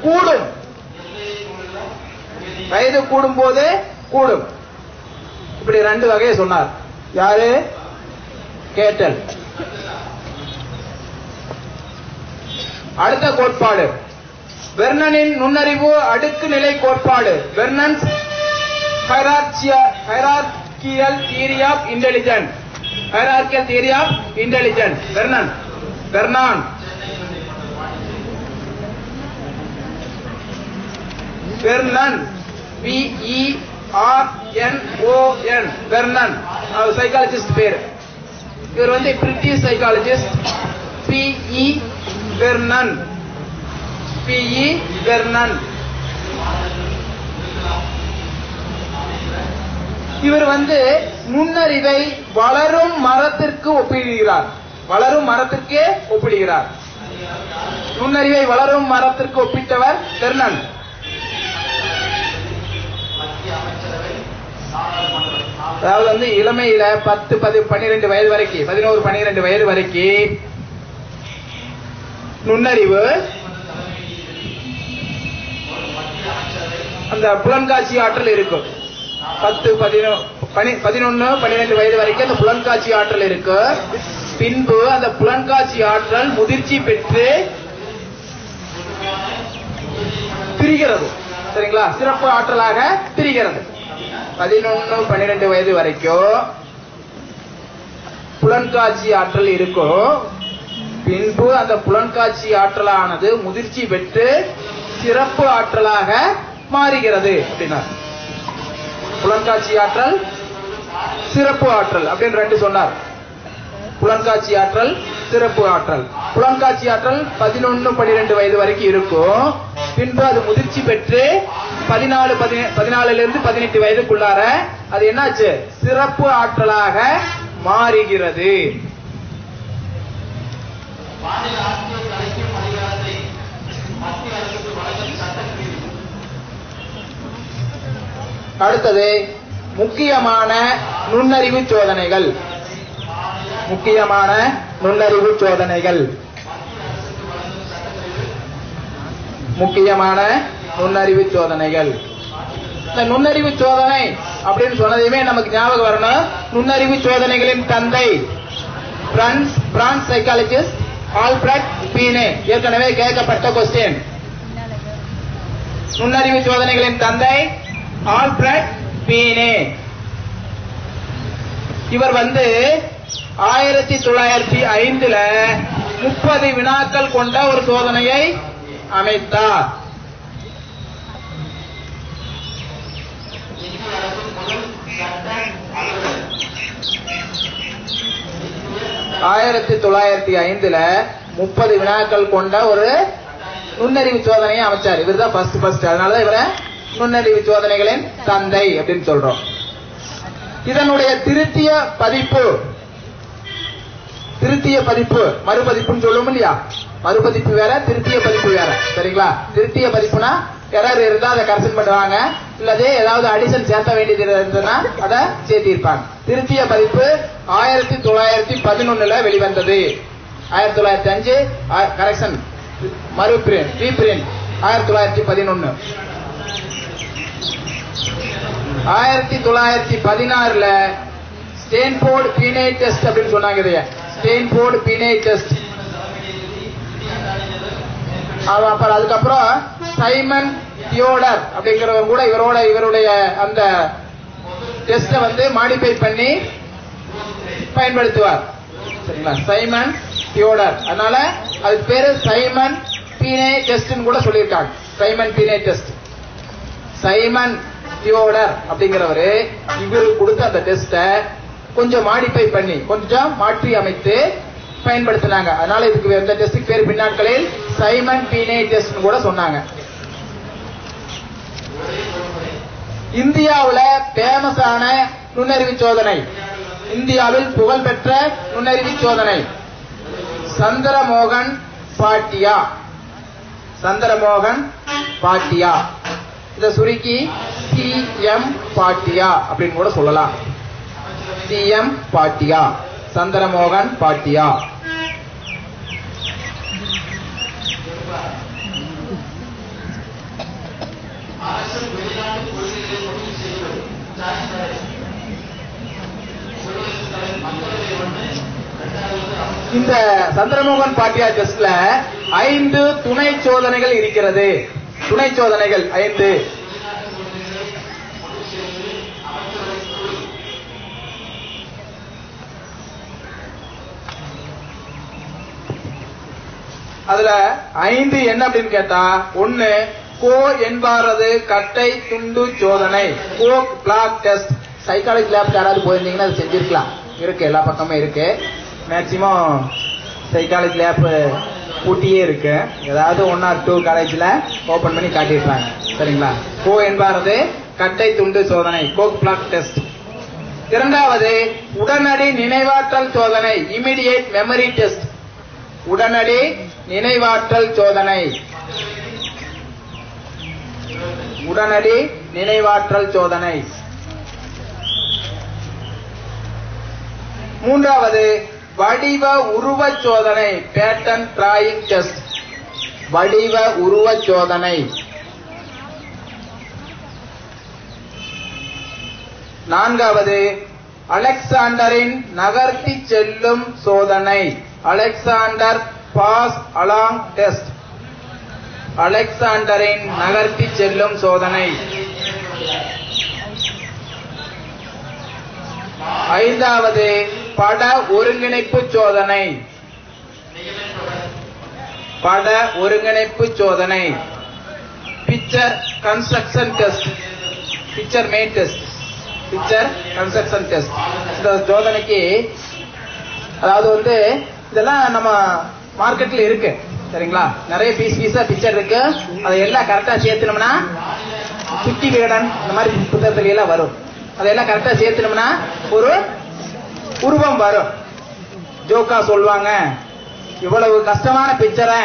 கூடும். வயது கூடும் போது கூடும். இப்படி ரெண்டு வகையை சொன்னார். யாரு? கேட்டல். அடுத்த கோட்பாடு. வெர்னனின் நுண்ணறிவு அடுக்கு நிலை கோட்பாடு. Vernon's hierarchical theory of intelligent hierarchical theory of intelligent Vernon Vernon Vernon P E R N O N Vernon psychologist பேர். இவர் வந்து British psychologist P Vernon. Vernon P இவர் வந்து நுண்ணறிவை வளரும் மரத்திற்கு ஒப்பிடுகிறார். வளரும் மரத்திற்கே ஒப்பிடுகிறார். நுண்ணறிவை வளரும் மரத்திற்கு ஒப்பிட்டவர் பெர்னன் அதாவது வந்து இளமையில பத்து பதி பன்னிரெண்டு வயது வரைக்கும் பதினோரு பன்னிரெண்டு வயது வரைக்கும் நுண்ணறிவு. அந்த புலன்காட்சி ஆற்றல் இருக்கும் பத்து பதினொன்னு பன்னிரெண்டு வயது வரைக்கும் அந்த புலன்காட்சி ஆற்றல் இருக்கு. பின்பு அந்த புலன்காட்சி ஆற்றல் முதிர்ச்சி பெற்று பிரிகிறது சரிங்களா? சிறப்பு ஆற்றலாக பிரிகிறது பதினொன்னு பன்னிரெண்டு வயது வரைக்கும் புலன்காட்சி ஆற்றல் இருக்கும். பின்பு அந்த புலன்காட்சி ஆற்றலானது முதிர்ச்சி பெற்று சிறப்பு ஆற்றலாக மாறுகிறது அப்படின்னா. புலன்காட்சி ஆற்றல் சிறப்பு ஆற்றல் அப்படின்னு ரெண்டு சொன்னார். புலன்காட்சி ஆற்றல் சிறப்பு ஆற்றல். புலன்காட்சி ஆற்றல் பதினொன்னு பன்னிரெண்டு வயது வரைக்கும் இருக்கும். பின்பு அது முதிர்ச்சி பெற்று பதினாலு பதினாலுல இருந்து பதினெட்டு வயதுக்குள்ளார அது என்னாச்சு? சிறப்பு ஆற்றலாக மாறுகிறது. மாநில அரசு கலைக்கும் அதிகாரத்தை மத்திய அரசுக்கு வழங்கும் சட்டப்பிரிவு. அடுத்தது முக்கியமான நுண்ணறிவு சோதனைகள். முக்கியமான நுண்ணறிவு சோதனைகள். முக்கியமான நுண்ணறிவு சோதனைகள். இந்த நுண்ணறிவு சோதனை அப்படின்னு சொன்னதையுமே நமக்கு ஞாபகம் வரணும். நுண்ணறிவு சோதனைகளின் தந்தை France France psychologist Alfred Binet ஏற்கனவே கேட்கப்பட்ட கொஸ்டின் நுண்ணறிவு சோதனைகளின் தந்தை ஆல்பிரட் பீனே இவர் வந்து ஆயிரத்தி தொள்ளாயிரத்தி ஐந்துல முப்பது வினாக்கள் கொண்ட ஒரு சோதனையை அமைத்தார். ஆயிரத்தி தொள்ளாயிரத்தி ஐந்துல முப்பது வினாக்கள் கொண்ட ஒரு நுண்ணறிவு சோதனையை அமைச்சார். இவர் தான் ஃபர்ஸ்ட் ஃபர்ஸ்ட் அதனாலதான் இவரை நுண்ணறிவு சோதனைகளின் தந்தை அப்படின்னு சொல்றோம். இதனுடைய திருத்திய பதிப்பு திருத்திய பதிப்பு மறுபதிப்புன்னு சொல்லுவோம் இல்லையா? மறுபதிப்பு வேற திருத்திய பதிப்பு வேற. சரிங்களா? திருத்திய பதிப்புனா எரர் இருந்தா அதை கரெக்ஷன் பண்ணுவாங்க. இல்லதே ஏதாவது அடிஷன் சேர்த்த வேண்டியது இருந்ததுன்னா அதை சேர்த்திருப்பாங்க. திருத்திய பதிப்பு ஆயிரத்தி தொள்ளாயிரத்தி பதினொன்னுல வெளிவந்தது. ஆயிரத்தி தொள்ளாயிரத்தி அஞ்சு கரெக்ஷன் மறு பிரிண்ட் ரீபிரிண்ட் ஆயிரத்தி தொள்ளாயிரத்தி பதினொன்னு. ஆயிரத்தி தொள்ளாயிரத்தி பதினாறுல ஸ்டேன்போர்டு பீனே டெஸ்ட் அப்படின்னு சொன்னாங்க இதைய. Stanford Binet test. அப்புறம் அதுக்கப்புறம் சைமன் தியோடர் அப்படிங்கிறவர் கூட இவரோட இவருடைய அந்த டெஸ்ட வந்து மாடிஃபை பண்ணி பயன்படுத்துவார். சரிங்களா? Simon Theodore. அதனால அது பேரு சைமன் பீனே டெஸ்ட்னு கூட சொல்லியிருக்காங்க. Simon Binet test Simon Theodore அப்படிங்கிறவரு இவரு கொடுத்த அந்த டெஸ்ட கொஞ்சம் மாடிஃபை பண்ணி கொஞ்சம் மாற்றி அமைத்து பயன்படுத்தினாங்க. அதனால இதுக்கு இந்த டெஸ்டுக்கு பேர் பின்னாட்களில்? சைமன் பீனே டெஸ்ட் கூட சொன்னாங்க. இந்தியாவுல பேமஸான நுண்ணறிவு சோதனை. இந்தியாவில் புகழ்பெற்ற நுண்ணறிவு சோதனை. சந்திரமோகன் பாட்டியா. சந்திரமோகன் பாட்டியா. இத சுருக்கி சி எம் பாட்டியா அப்படின்னு கூட சொல்லலாம். C M Bhatia. Chandramohan Bhatia. இந்த சந்திரமோகன் பாட்டியா டெஸ்ட்ல ஐந்து துணை சோதனைகள் இருக்கிறது. துணை சோதனைகள் ஐந்து. அதுல ஐந்து என்ன அப்படின்னு கேட்டா ஒண்ணு கோ என்பாரது கட்டை துண்டு சோதனை. Koh block test psychology lab யாராவது போயிருந்தீங்கன்னா அது செஞ்சிருக்கலாம். இருக்கு எல்லா பக்கமும் இருக்கு. மேக்சிமம் சைக்காலஜி லேப் பூட்டியே இருக்கு. ஏதாவது ஒன் ஆர் டூ காலேஜில் ஓபன் பண்ணி காட்டிடுறாங்க சரிங்களா? கோ என்பாரது கட்டை துண்டு சோதனை. கோக் பிளாக் டெஸ்ட் இரண்டாவது உடனடி நினைவாற்றல் சோதனை. இமிடியேட் மெமரி டெஸ்ட் உடனடி நினைவாற்றல் சோதனை. உடனடி நினைவாற்றல் சோதனை. மூன்றாவது வடிவ உருவ சோதனை பேட்டன் டிராயிங் டெஸ்ட் வடிவ உருவ சோதனை. நான்காவது அலெக்சாண்டரின் நகர்த்தி செல்லும் சோதனை. Alexander pass along test. அலெக்சாண்டரின் நகர்த்தி செல்லும் சோதனை. ஐந்தாவது பட ஒருங்கிணைப்பு சோதனை. பட ஒருங்கிணைப்பு சோதனை. Picture construction test picture main test picture construction test இந்த சோதனைக்கு அதாவது வந்து இதெல்லாம் நம்ம மார்க்கெட்ல இருக்கு. சரிங்களா? நிறைய பீஸ் பீஸா பிக்சர் இருக்கு. அதை எல்லாம் கரெக்டா சேர்த்தணும்னா சுட்டி விகடன் இந்த மாதிரி புத்தகத்துல எல்லாம் வரும். அதையெல்லாம் கரெக்டா சேர்த்தணும்னா ஒரு உருவம் வரும். ஜோக்கா சொல்லுவாங்க இவ்வளவு கஷ்டமான பிக்சரை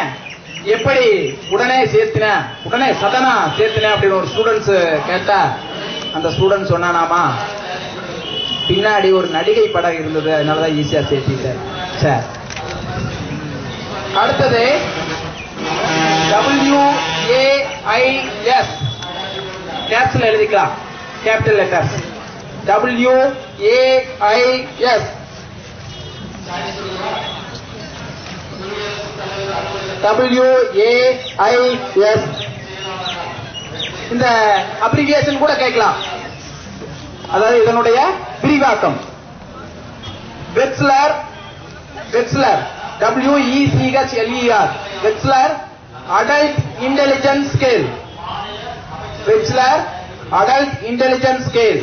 எப்படி உடனே சேர்த்தின உடனே சதனா சேர்த்தின? அப்படின்னு ஒரு ஸ்டூடெண்ட்ஸ் கேட்டா அந்த ஸ்டூடெண்ட் சொன்னானாமா பின்னாடி ஒரு நடிகை படம் இருந்தது அதனாலதான் ஈஸியா சேர்த்திட்டேன். சார் அடுத்தது டபிள்யூ ஏஐஎஸ் கேப்ஸ்ல எழுதிக்கலாம். Capital letters W AIS W AIS இந்த அப்ளிகேஷன் கூட கேட்கலாம். அதாவது இதனுடைய விரிவாக்கம். Wechsler Wechsler WECHSLER Wechsler adult intelligence scale Wechsler adult intelligence scale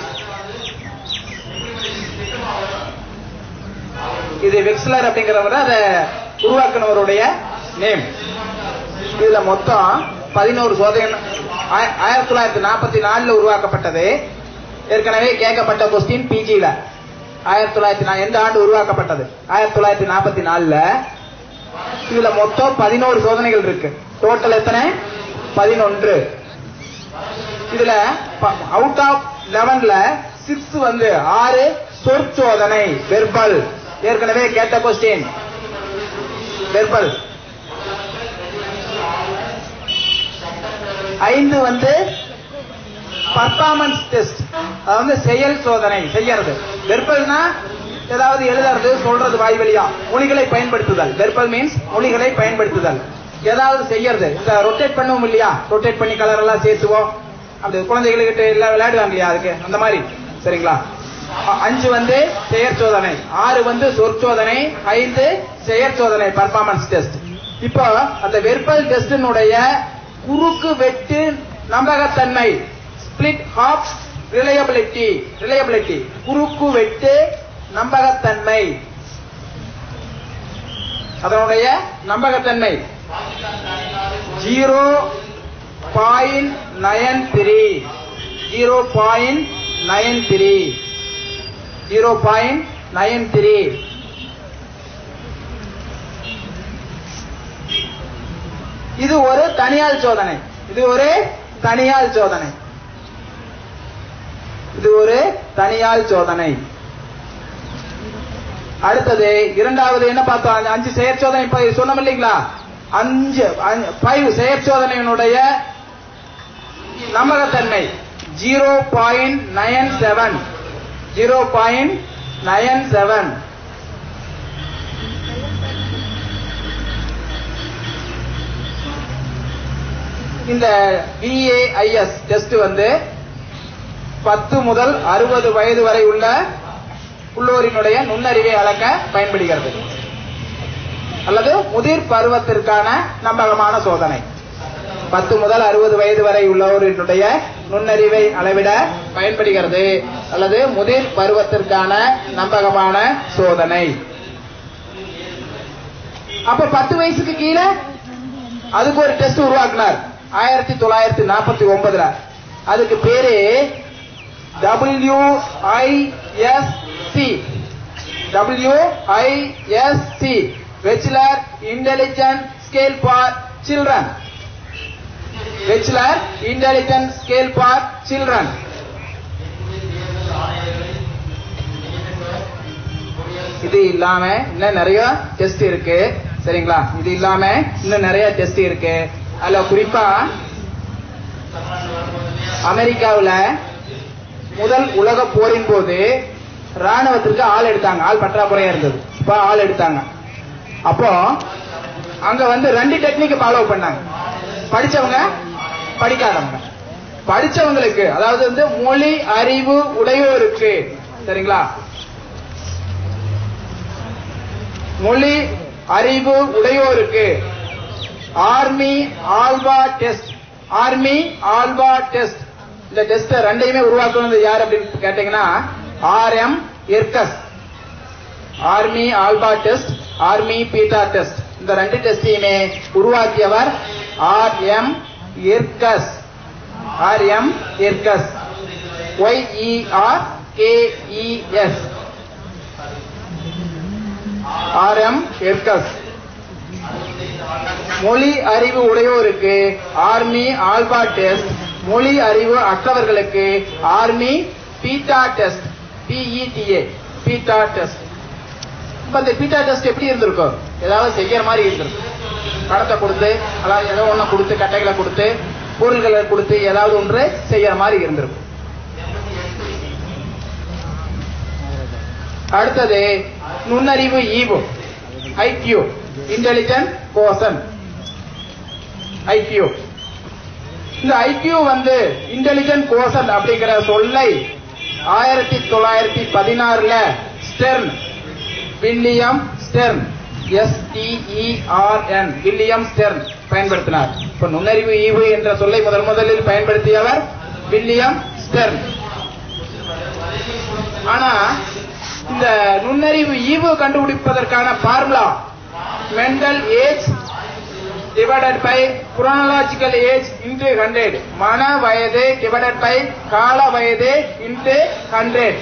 இது வெக்ஸ்லர் அப்படிங்கிறவர் அதை உருவாக்குனவருடைய நேம் இதுல மொத்தம் பதினோரு சோதனை ஆயிரத்தி தொள்ளாயிரத்தி நாற்பத்தி நாலுல உருவாக்கப்பட்டது. ஏற்கனவே கேட்கப்பட்ட கொஸ்டின் பிஜியில ஆயிரத்தி தொள்ளாயிரத்தி எந்த ஆண்டு உருவாக்கப்பட்டது? ஆயிரத்தி தொள்ளாயிரத்தி நாற்பத்தி நாலுல இதுல மொத்தம் பதினோரு சோதனைகள் இருக்கு. டோட்டல் எத்தனை? பதினொன்று. இதுல அவுட் ஆஃப் லெவன்ல சிக்ஸ் வந்து ஆறு சொற்சோதனை வெர்பல் ஏற்கனவே கேட்ட கொஸ்டின் வெர்பல் ஐந்து வந்து பர்ஃபார்மன்ஸ் டெஸ்ட் அது வந்து செயல் சோதனை செய்யறது. வெர்பல்னா ஏதாவது எழுதுறது சொல்றது வாய் வழியா. மொழிகளை பயன்படுத்துதல். வெர்பல் மீன்ஸ் மொழிகளை பயன்படுத்துதல். ஏதாவது செய்யறது. இந்த ரொட்டேட் பண்ணுவோம் இல்லையா? ரொட்டேட் பண்ணி கலர் எல்லாம் சேர்த்துவோம். அப்படி குழந்தைகளுக்கிட்ட எல்லாம் விளையாடுவாங்க இல்லையா அதுக்கு? அந்த மாதிரி. சரிங்களா? அஞ்சு வந்து செயற்சோதனை ஆறு வந்து சொற்சோதனை. ஐந்து செயற்சோதனை பர்ஃபார்மன்ஸ் டெஸ்ட் இப்போ அந்த வெர்பல் டெஸ்டினுடைய குறுக்கு வெட்டு நம்பகத்தன்மை. ஸ்பிளிட் ஹாப்ஸ் ரிலையபிலிட்டி ரிலையபிலிட்டி குறுக்கு வெட்டு நம்பகத்தன்மை. அதனுடைய நம்பகத்தன்மை. Zero point nine three. Zero point nine three. Zero point nine three. இது ஒரு தனியால் சோதனை. இது ஒரு தனியால் சோதனை. இது ஒரு தனியால் சோதனை. அடுத்தது இரண்டாவது என்ன பார்த்தோம்? அஞ்சு செயற் சோதனை சொன்னோம் இல்லைங்களா? அஞ்சு ஃபைவ் செயற்சோதனையினுடைய நம்பகத்தன்மை. Zero point nine seven zero point nine seven இந்த P A I S test வந்து பத்து முதல் அறுபது வயது வரை உள்ள உள்ளோரினுடைய நுண்ணறிவை அளக்க பயன்படுகிறது. அல்லது முதிர் பருவத்திற்கான நம்பகமான சோதனை. பத்து முதல் அறுபது வயது வரை உள்ளவரினுடைய நுண்ணறிவை அளவிட பயன்படுகிறது. அல்லது முதிர் பருவத்திற்கான நம்பகமான சோதனை. அப்ப பத்து வயசுக்கு கீழே அதுக்கு ஒரு டெஸ்ட் உருவாக்குனார். ஆயிரத்தி தொள்ளாயிரத்தி நாற்பத்தி ஒன்பதுல. அதுக்கு பேரு W I S C W I S C Wechsler intelligent scale for children Wechsler intelligent scale for children இது இல்லாம இன்னும் நிறைய டெஸ்ட் இருக்கு. சரிங்களா? இது இல்லாம இன்னும் நிறைய டெஸ்ட் இருக்கு. அதுல குறிப்பா அமெரிக்காவுல முதல் உலக போரின் போது ராணுவத்திற்கு ஆள் எடுத்தாங்க. ஆள் பற்றாக்குறையா இருந்தது. இப்ப ஆள் எடுத்தாங்க. அப்போ அங்க வந்து ரெண்டு டெக்னிக் ஃபாலோ பண்ணாங்க. படிச்சவங்க படிக்காதவங்க. படிச்சவங்களுக்கு அதாவது வந்து மொழி அறிவு உடையோருக்கு. சரிங்களா? மொழி அறிவு உடையோருக்கு. Army alpha test army alpha test இந்த டெஸ்ட் ரெண்டையுமே உருவாக்குனது யார் அப்படின்னு கேட்டீங்கன்னா R M Yerkes army alpha test army beta test இந்த ரெண்டு டெஸ்டையுமே உருவாக்கியவர் R M Yerkes R M Yerkes Y E R K E S R M Yerkes மொழி அறிவு உடையோருக்கு ஆர்மி ஆல்பா டெஸ்ட் மொழி அறிவு அற்றவர்களுக்கு army beta test B E T A beta test. இப்ப பீட்டா டெஸ்ட் எப்படி இருந்திருக்கும் ஏதாவது செய்யற மாதிரி இருந்திருக்கும். படத்தை கொடுத்து அதாவது ஏதோ ஒண்ணு கொடுத்து கட்டைகளை கொடுத்து பொருள்களை கொடுத்து ஏதாவது ஒன்று செய்யற மாதிரி இருந்திருக்கும். அடுத்தது நுண்ணறிவு ஈவு. ஐக்கியூ இன்டெலிஜென்ட் கோசன் ஐக்கியூ இந்த ஐக்கியூ வந்து இன்டெலிஜென்ட் கோசன் அப்படிங்கிற சொல்லை ஆயிரத்தி தொள்ளாயிரத்தி பதினாறுல Stern William Stern STERN William Stern பயன்படுத்தினார். இப்ப நுண்ணறிவு ஈவு என்ற சொல்லை முதல் முதலில் பயன்படுத்தியவர் வில்லியம் ஸ்டெர்ன். ஆனா இந்த நுண்ணறிவு ஈவு கண்டுபிடிப்பதற்கான formula mental age divided by chronological age into hundred மன வயது divided பை கால வயது இன்டு ஹண்ட்ரட்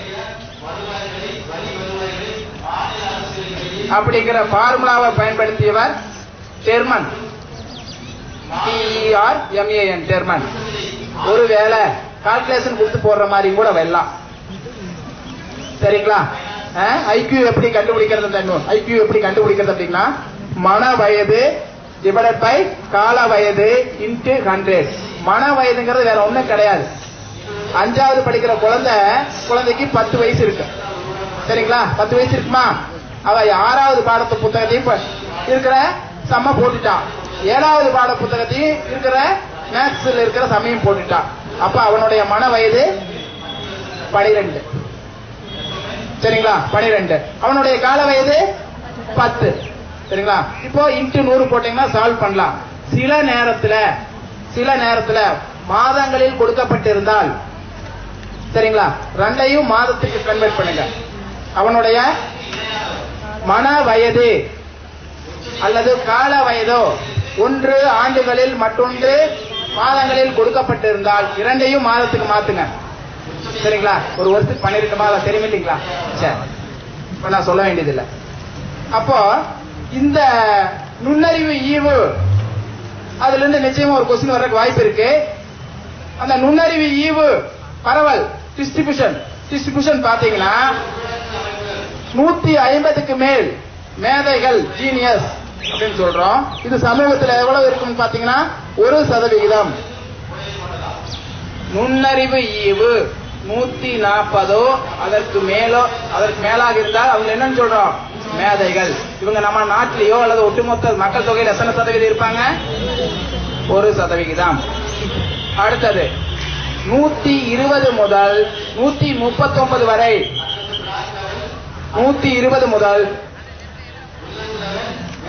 அப்படிங்கிற பார்முலாவை பயன்படுத்தியவர் டெர்மன் டிஇஆர் எம்ஏஎன் டெர்மன் ஒருவேளை கால்குலேஷன் கொடுத்து போடுற மாதிரி கூட வரலாம். சரிங்களா? ஐக்கியூ எப்படி கண்டுபிடிக்கிறது ஐக்கியூ எப்படி கண்டுபிடிக்கிறது அப்படின்னா மன வயது டிவைடட் பை கால வயது இன்டு ஹண்ட்ரட் மன வயதுங்கிறது வேற ஒண்ணும் கிடையாது. அஞ்சாவது படிக்கிற குழந்தை குழந்தைக்கு பத்து வயசு இருக்கு. சரிங்களா? பத்து வயசு இருக்குமா? அவ ஆறாவது பாடத்து புத்தகத்தையும் இருக்கிற சம்ம போட்டுட்டான் ஏழாவது பாட புத்தகத்தையும் இருக்கிற மேக்ஸ்ல இருக்கிற சமயம் போட்டுட்டான் அப்ப அவனுடைய மன வயது பனிரெண்டு. சரிங்களா? பனிரெண்டு. அவனுடைய கால வயது பத்து. சரிங்களா? இப்போ இன்ட்டு நூறு போட்டீங்கன்னா சால்வ் பண்ணலாம். சில நேரத்துல சில நேரத்துல மாதங்களில் கொடுக்கப்பட்டிருந்தால் சரிங்களா? ரெண்டையும் மாதத்துக்கு கன்வெர்ட் பண்ணுங்க. அவனுடைய மன வயது அல்லது கால வயதோ ஒன்று ஆண்டுகளில் மற்றொன்று மாதங்களில் கொடுக்கப்பட்டிருந்தால் இரண்டையும் மாதத்துக்கு மாத்துங்க. சரிங்களா? ஒரு வருஷத்துக்கு பண்ணிருக்கமா அதை தெரியும் இல்லைங்களா சரி இப்ப நான் சொல்ல வேண்டியதில்லை. அப்போ இந்த நுண்ணறிவு ஈவு அதுல இருந்து நிச்சயமா ஒரு கொஸ்டின் வர்றதுக்கு வாய்ப்பு இருக்கு. அந்த நுண்ணறிவு ஈவு பரவல் டிஸ்ட்ரிபியூஷன் டிஸ்ட்ரிபியூஷன் பாத்தீங்கன்னா நூத்தி ஐம்பதுக்கு மேல் மேதைகள் ஜீனியஸ் அப்படின்னு சொல்றோம். இது சமூகத்தில் எவ்வளவு இருக்குன்னு பாத்தீங்கன்னா ஒரு சதவிகிதம். நுண்ணறிவு ஈவு நூத்தி நாற்பதோ அதற்கு மேலோ அதற்கு மேலாக இருந்தால் அவங்க என்னன்னு சொல்றோம்? மேதைகள். இவங்க நம்ம நாட்டிலேயோ அல்லது ஒட்டுமொத்த மக்கள் தொகையில் எத்தனை சதவீதம் இருப்பாங்க? ஒரு சதவிகிதம். அடுத்தது நூத்தி இருபது முதல் நூத்தி முப்பத்தொன்பது வரை. நூத்தி இருபது முதல்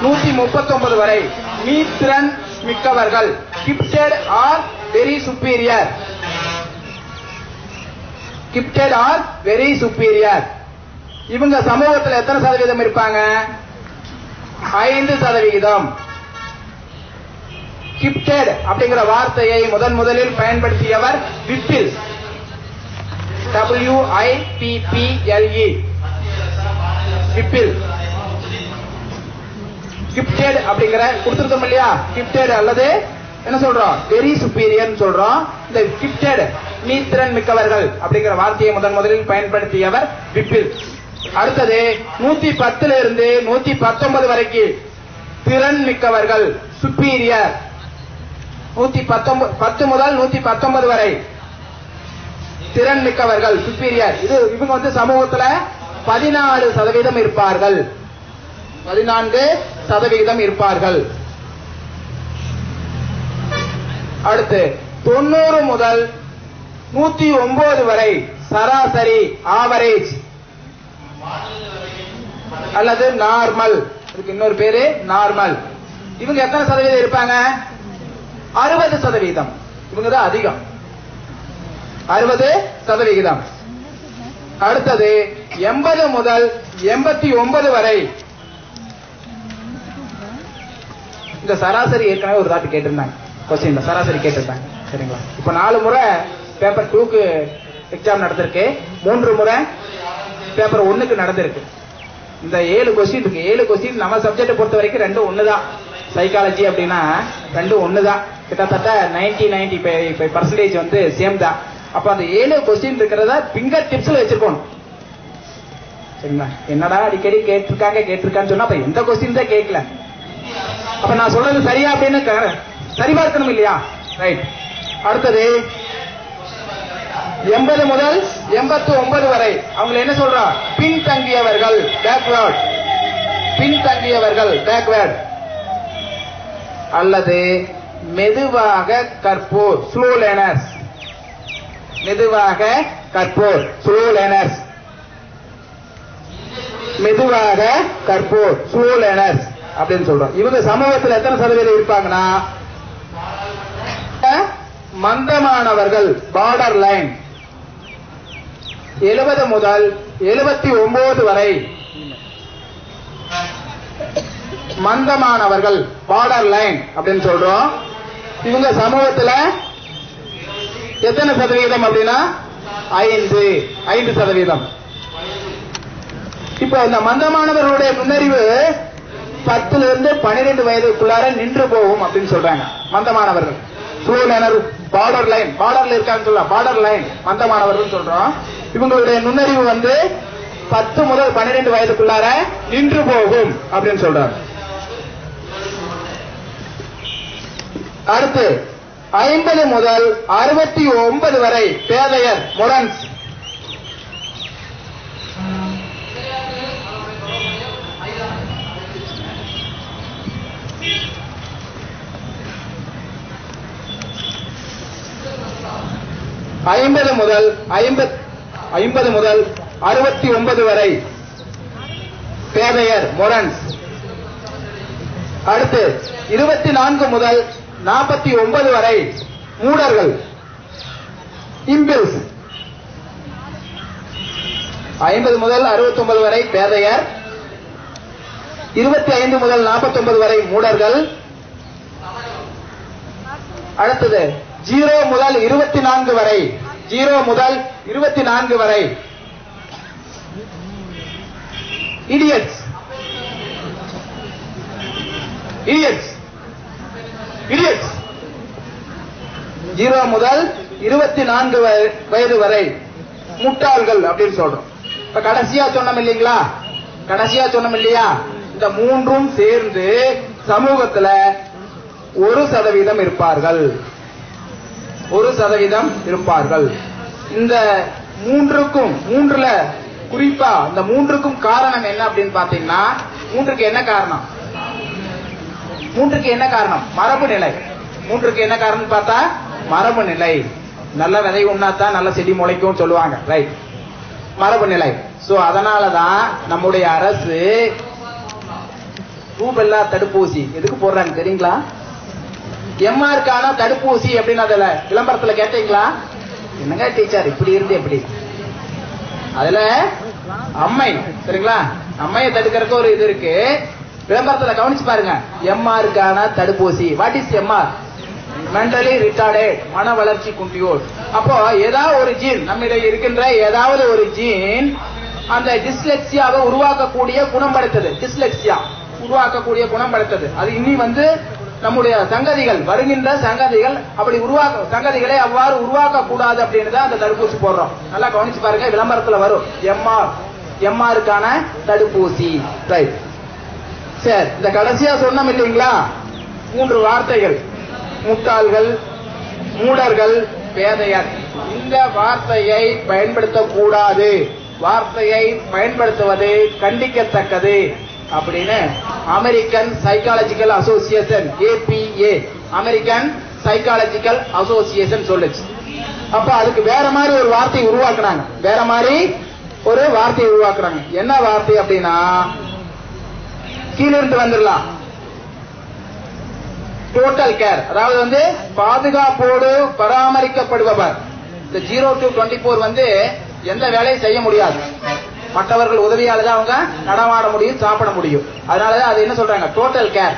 நூத்தி முப்பத்தி ஒன்பது வரை. மீத்திறன் மிக்கவர்கள். Gifted or very superior gifted or very superior இவங்க சமூகத்தில் எத்தனை சதவீதம் இருப்பாங்க? ஐந்து சதவிகிதம் கிப்டட் அப்படிங்கிற வார்த்தையை முதன் முதலில் பயன்படுத்தியவர் Whipple W I P P L E Whipple gifted அப்படிங்கிற கொடுத்துருக்கோம் இல்லையா? கிப்டட் அல்லது என்ன சொல்றோம்? வெரி சுப்பீரியர் சொல்றோம். இந்த கிப்டட் நீத்திறன் மிக்கவர்கள் அப்படிங்கிற வார்த்தையை முதன் முதலில் பயன்படுத்தியவர் விப்பில் அடுத்தது நூத்தி பத்துல இருந்து நூத்தி பத்தொன்பது வரைக்கும் திறன் மிக்கவர்கள் சுப்பீரியர் நூத்தி பத்து முதல் நூத்தி பத்தொன்பது வரை திறன் மிக்கவர்கள் சுப்பீரியர் இது இவங்க வந்து சமூகத்துல பதினாலு சதவீதம் இருப்பார்கள். பதினான்கு சதவிகிதம் இருப்பார்கள். அடுத்து தொண்ணூறு முதல் நூத்தி ஒன்பது வரை சராசரி ஆவரேஜ் அல்லது நார்மல். இதுக்கு இன்னொரு பேரு நார்மல். இவங்க எத்தனை சதவீதம் இருப்பாங்க? அறுபது சதவீதம். இவங்க தான் அதிகம். அறுபது சதவிகிதம் அடுத்தது எண்பது முதல் எண்பத்தி ஒன்பது வரை. இந்த சராசரி ஏற்கனவே ஒரு தாட்டு கேட்டிருந்தாங்க. கொஸ்டின் சராசரி கேட்டிருந்தாங்க. சரிங்களா? இப்ப நாலு முறை பேப்பர் டூக்கு எக்ஸாம் நடந்திருக்கு. மூன்று முறை பேப்பர் ஒன்னுக்கு நடந்திருக்கு. இந்த ஏழு கொஸ்டின் இருக்கு. ஏழு கொஸ்டின் நம்ம சப்ஜெக்ட் பொறுத்த வரைக்கும் ரெண்டும் ஒண்ணுதான். சைக்காலஜி அப்படின்னா ரெண்டும் ஒண்ணுதான். கிட்டத்தட்ட நைன்டி நைன்டி ஃபைவ் பர்சன்டேஜ் வந்து சேம் தான். அப்ப அந்த ஏழு கொஸ்டின் இருக்கிறத பிங்கர் டிப்ஸ்ல வச்சிருக்கணும். சரிங்களா? என்னடா அடிக்கடி கேட்டிருக்காங்க கேட்டிருக்கான்னு சொன்னா அப்ப எந்த கொஸ்டின் தான் கேட்கல. அப்ப நான் சொல்றது சரியா அப்படின்னு சரிபார்க்கணும் இல்லையா? ரைட் அடுத்தது எண்பது முதல் எண்பத்தி ஒன்பது வரை. அவங்க என்ன சொல்றா? பின்தங்கியவர்கள். பேக்வேர்ட் பின்தங்கியவர்கள். பேக்வேர்ட் அல்லது மெதுவாக கற்போர். ஸ்லோ லேனர்ஸ் மெதுவாக கற்போர். ஸ்லோ லேனர்ஸ் மெதுவாக கற்போர். ஸ்லோ லேனர்ஸ் அப்படின்னு சொல்றோம். இவங்க சமூகத்தில் எத்தனை சதவீதம் இருப்பாங்கன்னா? மந்தமானவர்கள். பார்டர் லைன் எழுபது முதல் எழுபத்தி ஒன்பது வரை மந்தமானவர்கள் பார்டர் லைன் அப்படின்னு சொல்றோம். இவங்க சமூகத்துல எத்தனை சதவீதம் அப்படின்னா? ஐந்து. ஐந்து சதவீதம். இப்போ இந்த மந்தமானவர்களுடைய முன்னறிவு பத்துல இருந்து பன்னிரெண்டு வயதுக்குள்ளார நின்று போகும் அப்படின்னு சொல்றாங்க மந்தமானவர்கள். ஸ்லோ பார்டர் லைன் பார்டர்ல இருக்காங்கன்னு சொல்லலாம் பார்டர் லைன் அந்த மாணவர்கள் சொல்றோம். இவங்களுடைய நுண்ணறிவு வந்து பத்து முதல் பன்னிரெண்டு வயதுக்குள்ளார நின்று போகும் அப்படின்னு சொல்றாங்க. அடுத்து ஐம்பது முதல் அறுபத்தி ஒன்பது வரை பேதையர் மொரன்ஸ் ஐம்பது முதல் ஐம்பத் ஐம்பது முதல் அறுபத்தி ஒன்பது வரை. பேதையர் மொரன்ஸ் அடுத்து இருபத்தி நான்கு முதல் நாற்பத்தி ஒன்பது வரை மூடர்கள். இம்பில்ஸ். ஐம்பது முதல் அறுபத்தி ஒன்பது வரை பேதையர். இருபத்தி ஐந்து முதல் நாற்பத்தி ஒன்பது வரை மூடர்கள். அடுத்தது ஜீரோ முதல் இருபத்தி நான்கு வரை. ஜீரோ முதல் இருபத்தி நான்கு வரை. இடியட்ஸ் இடியட்ஸ் இடியட்ஸ் ஜீரோ முதல் இருபத்தி நான்கு வயது வரை. முட்டாள்கள் அப்படின்னு சொல்றோம். இப்ப கடைசியா சொன்னோம் இல்லைங்களா? கடைசியா சொன்னோம் இல்லையா? இந்த மூன்றும் சேர்ந்து சமூகத்துல ஒரு சதவீதம் இருப்பார்கள். ஒரு சதவீதம் இருப்பார்கள். இந்த மூன்றுக்கும் மூன்றுல குறிப்பா இந்த மூன்றுக்கும் காரணம் என்ன அப்படின்னு பாத்தீங்கன்னா மூன்றுக்கு என்ன காரணம்? மூன்றுக்கு என்ன காரணம்? மரபு நிலை. மூன்றுக்கு என்ன காரணம் பார்த்தா மரபு நிலை. நல்ல விதை உண்ணாதான் நல்ல செடி முளைக்கும் சொல்லுவாங்க ரைட் மரபு நிலை. சோ அதனாலதான் நம்முடைய அரசு ரூபெல்லா தடுப்பூசி. எதுக்கு போடுறாங்க தெரியுங்களா? எம்ஆருக்கான தடுப்பூசி அப்படின்னு அதுல விளம்பரத்துல கேட்டீங்களா? என்னங்க டீச்சர் இப்படி இருந்து எப்படி அதுல அம்மை சரிங்களா? அம்மையை தடுக்கிறதுக்கு ஒரு இது இருக்கு. விளம்பரத்துல கவனிச்சு பாருங்க. எம்ஆருக்கான தடுப்பூசி. What is M R mentally retarded மன வளர்ச்சி குன்றியோர் அப்போ ஏதாவது ஒரு ஜீன் நம்மிடம் இருக்கின்ற ஏதாவது ஒரு ஜீன் அந்த டிஸ்லெக்சியாவை உருவாக்கக்கூடிய குணம் படைத்தது. டிஸ்லெக்சியா உருவாக்கக்கூடிய குணம் படைத்தது. அது இனி வந்து நம்முடைய சங்கதிகள் வருகின்ற சங்கதிகள் அப்படி உருவாக்க சங்கதிகளை அவ்வாறு உருவாக்க கூடாது அப்படின்னு தான் அந்த தடுப்பூசி போடுறோம். நல்லா கவனிச்சு பாருங்க விளம்பரத்துல வரும். எம்ஆர் எம்ஆருக்கான தடுப்பூசி. ரைட் சரி இந்த கடைசியா சொன்னோம் இல்லைங்களா? மூன்று வார்த்தைகள். முட்டாள்கள் மூடர்கள் பேதையர். இந்த வார்த்தையை பயன்படுத்தக்கூடாது. வார்த்தையை பயன்படுத்துவது கண்டிக்கத்தக்கது. அப்படின்னு American Psychological Association A P A American Psychological Association சொல்லுச்சு. அப்ப அதுக்கு வேற மாதிரி ஒரு வார்த்தை உருவாக்குனாங்க. வேற மாதிரி ஒரு வார்த்தையை உருவாக்குறாங்க. என்ன வார்த்தை அப்படின்னா கீழிருந்து வந்துடலாம். டோட்டல் கேர் அதாவது வந்து பாதுகாப்போடு பராமரிக்கப்படுபவர். இந்த ஜீரோ டு டுவெண்ட்டி போர் வந்து எந்த வேலையும் செய்ய முடியாது. மற்றவர்கள் உதவியால தான் அவங்க நடமாட முடியும் சாப்பிட முடியும். அதனாலதான் அது என்ன சொல்றாங்க? டோட்டல் கேர்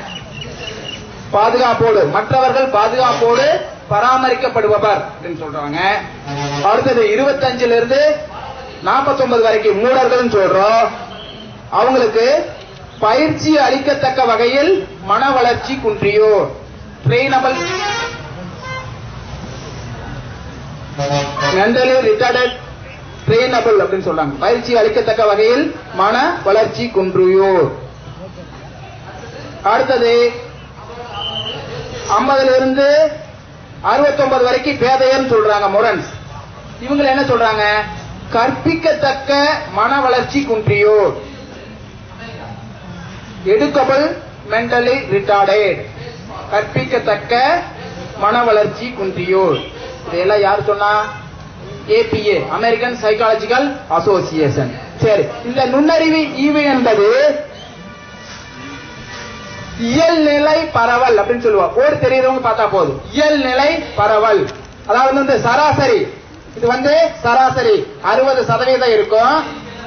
பாதுகாப்போடு. மற்றவர்கள் பாதுகாப்போடு பராமரிக்கப்படுபவர் அப்படின்னு சொல்றாங்க. அடுத்தது இருபத்தஞ்சுல இருந்து நாற்பத்தி ஒன்பது வரைக்கும் மூடர்கள் சொல்றோம். அவங்களுக்கு பயிற்சி அளிக்கத்தக்க வகையில் மன வளர்ச்சி குன்றியோ. ட்ரெயினபிள் மென்டலி ரிட்டார்டட் ட்ரெயினபிள் அப்படின்னு சொல்றாங்க. பயிற்சி அளிக்கத்தக்க வகையில் மன வளர்ச்சி குன்றியோர். அடுத்தது ஐம்பதுல இருந்து அறுபத்தி ஒன்பது வரைக்கும் பேதையன்னு சொல்றாங்க முரன்ஸ் இவங்க என்ன சொல்றாங்க? கற்பிக்கத்தக்க மன வளர்ச்சி குன்றியோர். எடுக்கபிள் மென்டலி ரிட்டார்டேட் கற்பிக்கத்தக்க மன வளர்ச்சி குன்றியோர். இதெல்லாம் யார் சொன்னா? ஏபிஏ அமெரிக்கன் சைக்காலஜிக்கல் அசோசியேஷன் சரி இந்த நுண்ணறிவு ஈவு என்பது இயல்நிலை பரவல் அப்படின்னு சொல்லுவோம் கோடு தெரியுறவங்க பார்த்தா போதும். இயல்நிலை பரவல். அதாவது வந்து சராசரி. இது வந்து சராசரி. அறுபது சதவீதம் இருக்கும்.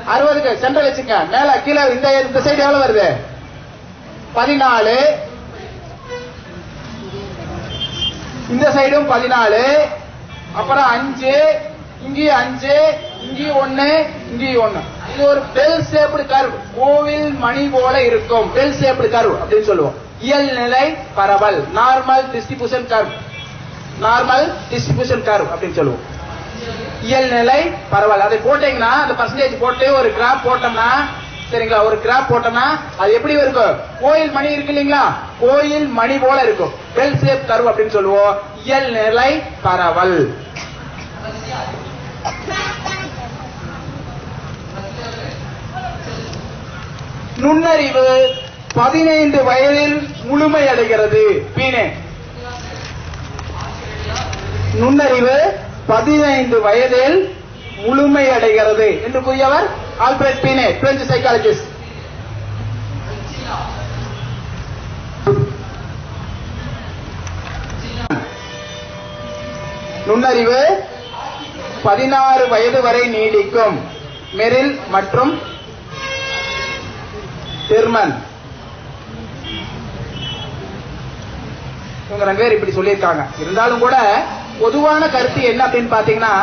அறுபதுக்கு சென்ட்ரல் வச்சுங்க. மேல கீழே இந்த இந்த சைடு எவ்வளவு வருது? பதினாலு. இந்த சைடும் பதினாலு. அப்புறம் அஞ்சு. இங்கேயும் அஞ்சு இங்கேயும் ஒண்ணு இங்கேயும் ஒண்ணு. இது ஒரு பெல் சேப்டு கர்வ் கோவில் மணி போல இருக்கும். பெல் சேப்டு கர்வ் அப்படின்னு சொல்லுவோம். இயல்நிலை பரவல். Normal distribution curve normal distribution curve அப்படின்னு சொல்லுவோம். இயல்நிலை பரவல். அதை போட்டீங்கன்னா அந்த பர்சன்டேஜ் போட்டு ஒரு கிராப் போட்டோம்னா சரிங்களா? ஒரு கிராப் போட்டோம்னா அது எப்படி இருக்கும்? கோயில் மணி இருக்கு இல்லைங்களா? கோயில் மணி போல இருக்கும். பெல் சேப் கர்வ் அப்படின்னு சொல்லுவோம். இயல்நிலை பரவல். நுண்ணறிவு பதினைந்து வயதில் முழுமையடைகிறது. பீனே. நுண்ணறிவு பதினைந்து வயதில் முழுமையடைகிறது. என்று கூறியவர் ஆல்பிரட் பீனே பிரெஞ்சு சைக்காலஜிஸ்ட் நுண்ணறிவு பதினாறு வயது வரை நீடிக்கும் மெரில் மற்றும் டெர்மன் இவங்க ரெண்டு பேர் இப்படி சொல்லியிருக்காங்க. இருந்தாலும் கூட பொதுவான கருத்து என்ன அப்படின்னு பாத்தீங்கன்னா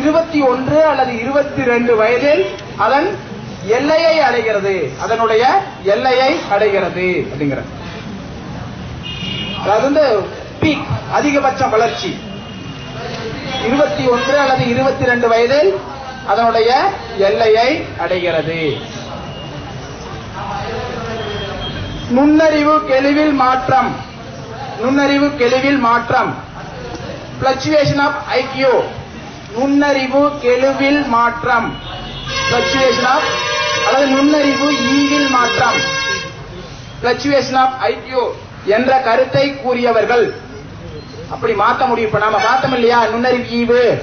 இருபத்தி ஒன்று அல்லது இருபத்தி ரெண்டு வயதில் அதன் எல்லையை அடைகிறது. அதனுடைய எல்லையை அடைகிறது அப்படிங்கிற அதாவது வந்து பீக் அதிகபட்ச வளர்ச்சி. இருபத்தி ஒன்று அல்லது இருபத்தி ரெண்டு வயதில் அதனுடைய எல்லையை அடைகிறது. நுண்ணறிவு கெளிவில் மாற்றம். நுண்ணறிவு கெளிவில் மாற்றம். பிளக்சுவேஷன் ஆஃப் ஐக்கியூ நுண்ணறிவு கெழுவில் மாற்றம். பிளக்சுவேஷன் ஆஃப் அல்லது நுண்ணறிவு e ஈவில் மாற்றம். பிளக்சுவேஷன் ஆஃப் ஐக்கியூ என்ற கருத்தை கூறியவர்கள். அப்படி மாத்த முடியும். இப்ப நாம பார்த்தோம் இல்லையா? நுண்ணறிவு. ஈவு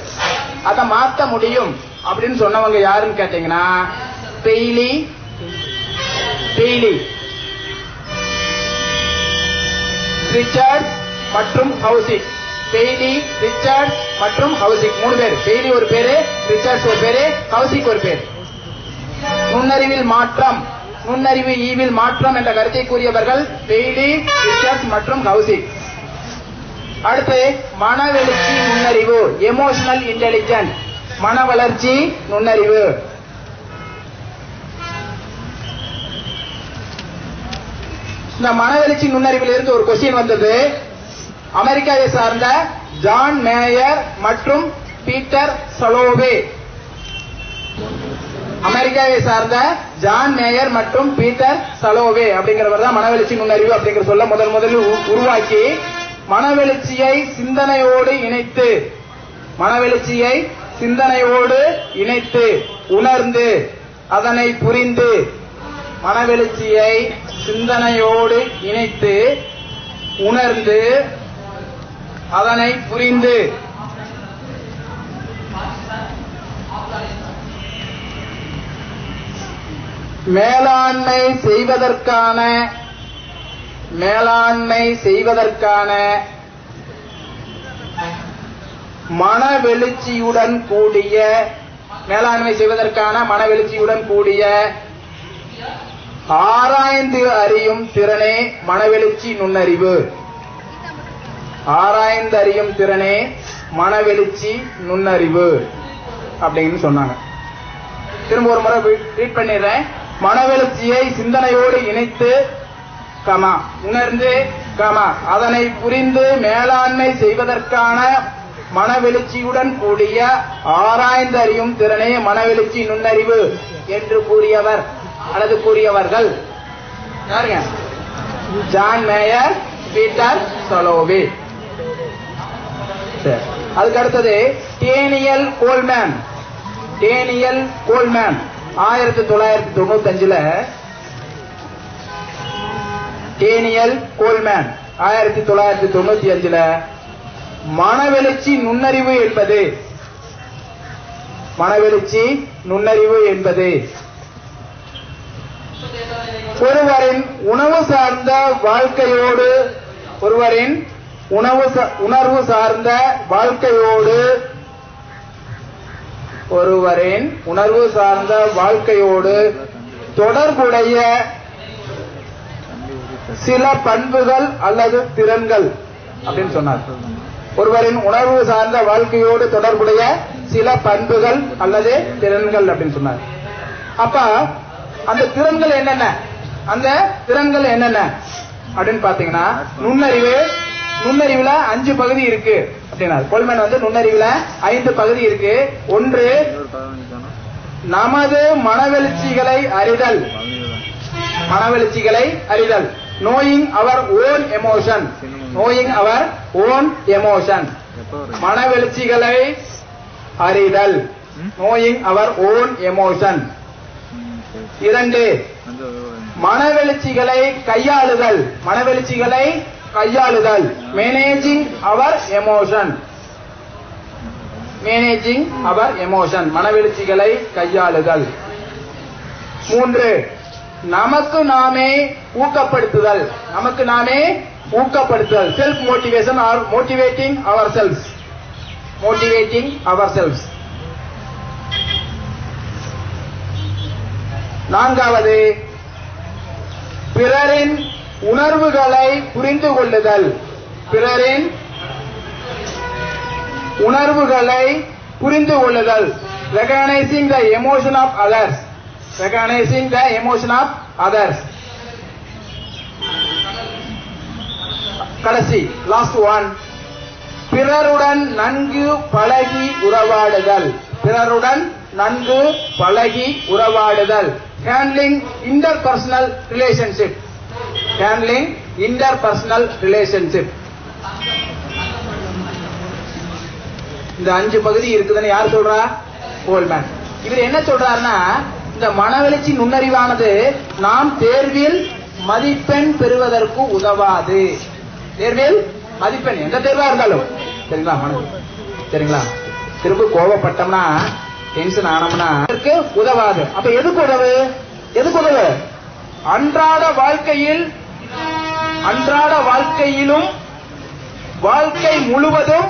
அதை மாத்த முடியும். அப்படின்னு சொன்னவங்க யாருன்னு கேட்டீங்கன்னா பெய்லி பெய்லி. ரிச்சர்ட்ஸ் மற்றும் ஹவுசிக் பெய்லி ரிச்சர்ட்ஸ் மற்றும் ஹவுசிக் மூணு பேர். பெய்லி ஒரு பேரு ரிச்சர்ட்ஸ் ஒரு பேரு ஹவுசிக் ஒரு பேர். நுண்ணறிவில் மாற்றம். நுண்ணறிவு ஈவில் மாற்றம் என்ற கருத்தை கூறியவர்கள் பெய்லி ரிச்சர்ட்ஸ் மற்றும் ஹவுசிக் அடுத்து மனவெழுச்சி நுண்ணறிவு எமோஷனல் இன்டெலிஜென்ட் மன வளர்ச்சி நுண்ணறிவு. இந்த மனவெழுச்சி நுண்ணறிவில் இருந்து ஒரு கொஸ்டின் வந்தது. அமெரிக்காவை சார்ந்த ஜான் மேயர் மற்றும் பீட்டர் சலோவே. அமெரிக்காவை சார்ந்த ஜான் மேயர் மற்றும் பீட்டர் சலோவே அப்படிங்கிறவர் தான் மனவெழுச்சி நுண்ணறிவு அப்படிங்கிற சொல்ல முதல் முதலில் உருவாக்கி மனவெழுச்சியை சிந்தனையோடு இணைத்து. மனவெழுச்சியை சிந்தனையோடு இணைத்து. உணர்ந்து அதனை புரிந்து. மனவெழுச்சியை சிந்தனையோடு இணைத்து. உணர்ந்து அதனை புரிந்து. மேலாண்மை செய்வதற்கான மேலாண்மை செய்வதற்கான மனவெழுச்சியுடன் கூடிய மேலாண்மை செய்வதற்கான மனவெழுச்சியுடன் கூடிய ஆராய்ந்து அறியும் திறனே மனவெழுச்சி நுண்ணறிவு. ஆராய்ந்து அறியும் திறனே மனவெழுச்சி நுண்ணறிவு அப்படின்னு சொன்னாங்க. திரும்ப ஒரு முறை ரீட் பண்ணிடுறேன். மனவெழுச்சியை சிந்தனையோடு இணைத்து கமா. உணர்ந்து கமா. அதனை புரிந்து மேலாண்மை செய்வதற்கான மனவெழுச்சியுடன் கூடிய ஆராய்ந்தறியும் திறனே மனவெழுச்சி நுண்ணறிவு என்று கூறியவர் அல்லது கூறியவர்கள். யாருங்க? John Mayer Peter Salovey. சரி. அதுக்கு அடுத்தது டேனியல் கோல்மேன். Daniel Goleman. ஆயிரத்தி தொள்ளாயிரத்தி தொண்ணூத்தி அஞ்சுல டேனியல் கோல்மேன் ஆயிரத்தி தொள்ளாயிரத்தி தொண்ணூத்தி அஞ்சுல மனவெழுச்சி நுண்ணறிவு என்பது. மனவெழுச்சி நுண்ணறிவு என்பது. ஒருவரின் உணவு சார்ந்த வாழ்க்கையோடு ஒருவரின் உணவு உணர்வு சார்ந்த வாழ்க்கையோடு ஒருவரின் உணர்வு சார்ந்த வாழ்க்கையோடு தொடர்புடைய சில பண்புகள் அல்லது திறன்கள் அப்படின்னு சொன்னார். ஒருவரின் உணர்வு சார்ந்த வாழ்க்கையோடு தொடர்புடைய சில பண்புகள் அல்லது திறன்கள் அப்படின்னு சொன்னார். அப்ப அந்த திறன்கள் என்னென்ன? அந்த திறன்கள் என்னென்ன? அப்படின்னு பாத்தீங்கன்னா நுண்ணறிவு நுண்ணறிவுல அஞ்சு பகுதி இருக்கு அப்படின்னா கோல்மேன் வந்து நுண்ணறிவுல ஐந்து பகுதி இருக்கு. ஒன்று நமது மனவெழுச்சிகளை அறிதல். மனவெழுச்சிகளை அறிதல். Knowing our own emotion knowing our own emotion மனவெழுச்சிகளை அறிதல் நோயிங் அவர் ஓன் எமோஷன் இரண்டு மனவெழுச்சிகளை கையாளுதல் மனவெழுச்சிகளை கையாளுதல் managing our emotion managing our emotion மனவெழுச்சிகளை கையாளுதல் மூன்று நமக்கு நாமே ஊக்கப்படுத்துதல். நமக்கு நாமே ஊக்கப்படுத்துதல். Self motivation or motivating our selves motivating our selves நான்காவது பிறரின் உணர்வுகளை புரிந்து கொள்ளுதல் பிறரின் உணர்வுகளை புரிந்து கொள்ளுதல் recognising the emotion of others recognizing the emotion of others. கடைசி லாஸ்ட் ஒன் பிறருடன் நன்கு பழகி உறவாடுதல். பிறருடன் நன்கு பழகி உறவாடுதல். Handling interpersonal relationship handling interpersonal relationship இந்த அஞ்சு பகுதி இருக்குதுன்னு யார் சொல்றா? கோல்மேன் இவர் என்ன சொல்றாருன்னா இந்த மனவெளிச்சி நுண்ணறிவானது நாம் தேர்வில் மதிப்பெண் பெறுவதற்கு உதவாது. தேர்வில் மதிப்பெண் எந்த தேர்வா இருந்தாலும். சரிங்களா மனது சரிங்களா? திரும்ப கோவப்பட்டோம்னா டென்ஷன் ஆனோம்னா இதற்கு உதவாது. அப்ப எதுக்கு உதவு? எதுக்கு உதவு? அன்றாட வாழ்க்கையில் அன்றாட வாழ்க்கையிலும் வாழ்க்கை முழுவதும்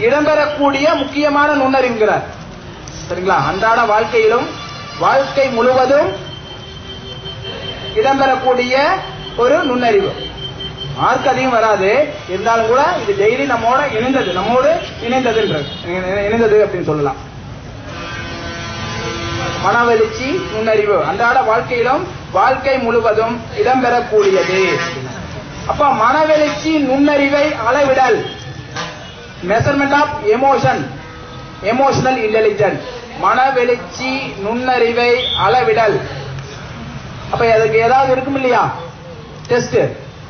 இடம்பெறக்கூடிய முக்கியமான நுண்ணறிவுங்கிறார். சரிங்களா? அன்றாட வாழ்க்கையிலும் வாழ்க்கை முழுவதும் இடம்பெறக்கூடிய ஒரு நுண்ணறிவு. மார்க் அதிகம் வராது. இருந்தாலும் கூட இது டெய்லி நம்மோட இணைந்தது நம்மோடு இணைந்ததுன்றது. இணைந்தது அப்படின்னு சொல்லலாம். மனவெழுச்சி நுண்ணறிவு. அன்றாட வாழ்க்கையிலும் வாழ்க்கை முழுவதும் இடம்பெறக்கூடியது. அப்ப மனவெழுச்சி நுண்ணறிவை அளவிடல். Measurement of emotion emotional intelligent மனவெளிச்சி நுண்ணறிவை அளவிடல். அப்ப அதுக்கு ஏதாவது இருக்கும் இல்லையா? டெஸ்ட்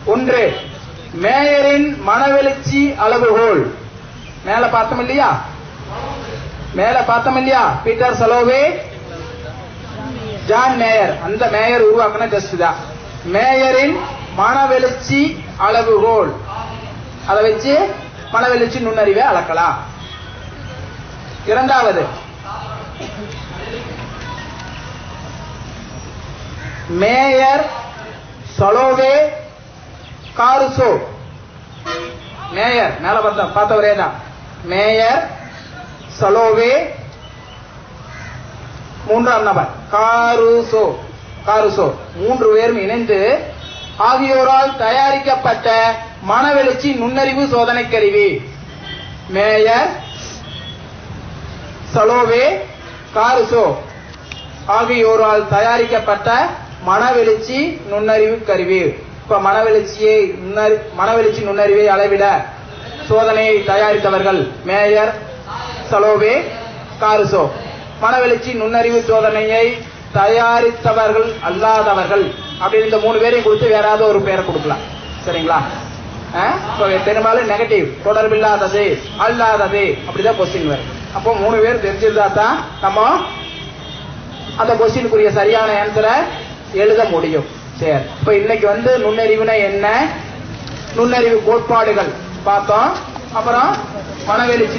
ஒன்று மேயரின் மனவெளிச்சி அளவுகோல். மேல பார்த்தோம் இல்லையா? மேல பார்த்தோம் இல்லையா? Peter Salovey? John Mayer. அந்த மேயர் உருவாக்கின டெஸ்ட் தான். மேயரின் மனவெளிச்சி அளவுகோல். அதை வச்சு மனவெளிச்சி நுண்ணறிவை அளக்கலாம். இரண்டாவது. Mayor Salovey காருசோ. மேயர் மேல பார்த்த பார்த்தவரே தான். மேயர் சலோவே மூன்றாம் நபர் காருசோ. காருசோ. மூன்று பேரும் இணைந்து ஆகியோரால் தயாரிக்கப்பட்ட மனவெழுச்சி நுண்ணறிவு சோதனை கருவி. Mayer Salovey Caruso. ஆகியோரால் தயாரிக்கப்பட்ட மனவெளிச்சி நுண்ணறிவு கருவி. இப்ப மனவெளிச்சியை நுண்ணறி- மனவெளிச்சி நுண்ணறிவை அளவிட சோதனையை தயாரித்தவர்கள் மேயர் சலோவே காருசோ. மனவெளிச்சி நுண்ணறிவு சோதனையை தயாரித்தவர்கள் அல்லாதவர்கள். அப்படின்னு இந்த மூணு பேரையும் கொடுத்து வேற ஏதாவது ஒரு பேரை கொடுக்கலாம். சரிங்களா? பெரும்பாலும் நெகட்டிவ் தொடர்பில்லாதது அல்லாதது. அப்படிதான் கொஸ்டின் வரும் அப்போ மூணு பேர் தெரிஞ்சிருந்தா தான் நம்ம அந்த கொஸ்டினுக்குரிய சரியான ஆன்சரை எழுத முடியும். சரி. இப்ப இன்னைக்கு வந்து நுண்ணறிவுனா என்ன? நுண்ணறிவு கோட்பாடுகள். பார்த்தோம். அப்புறம் மனவெளிச்சி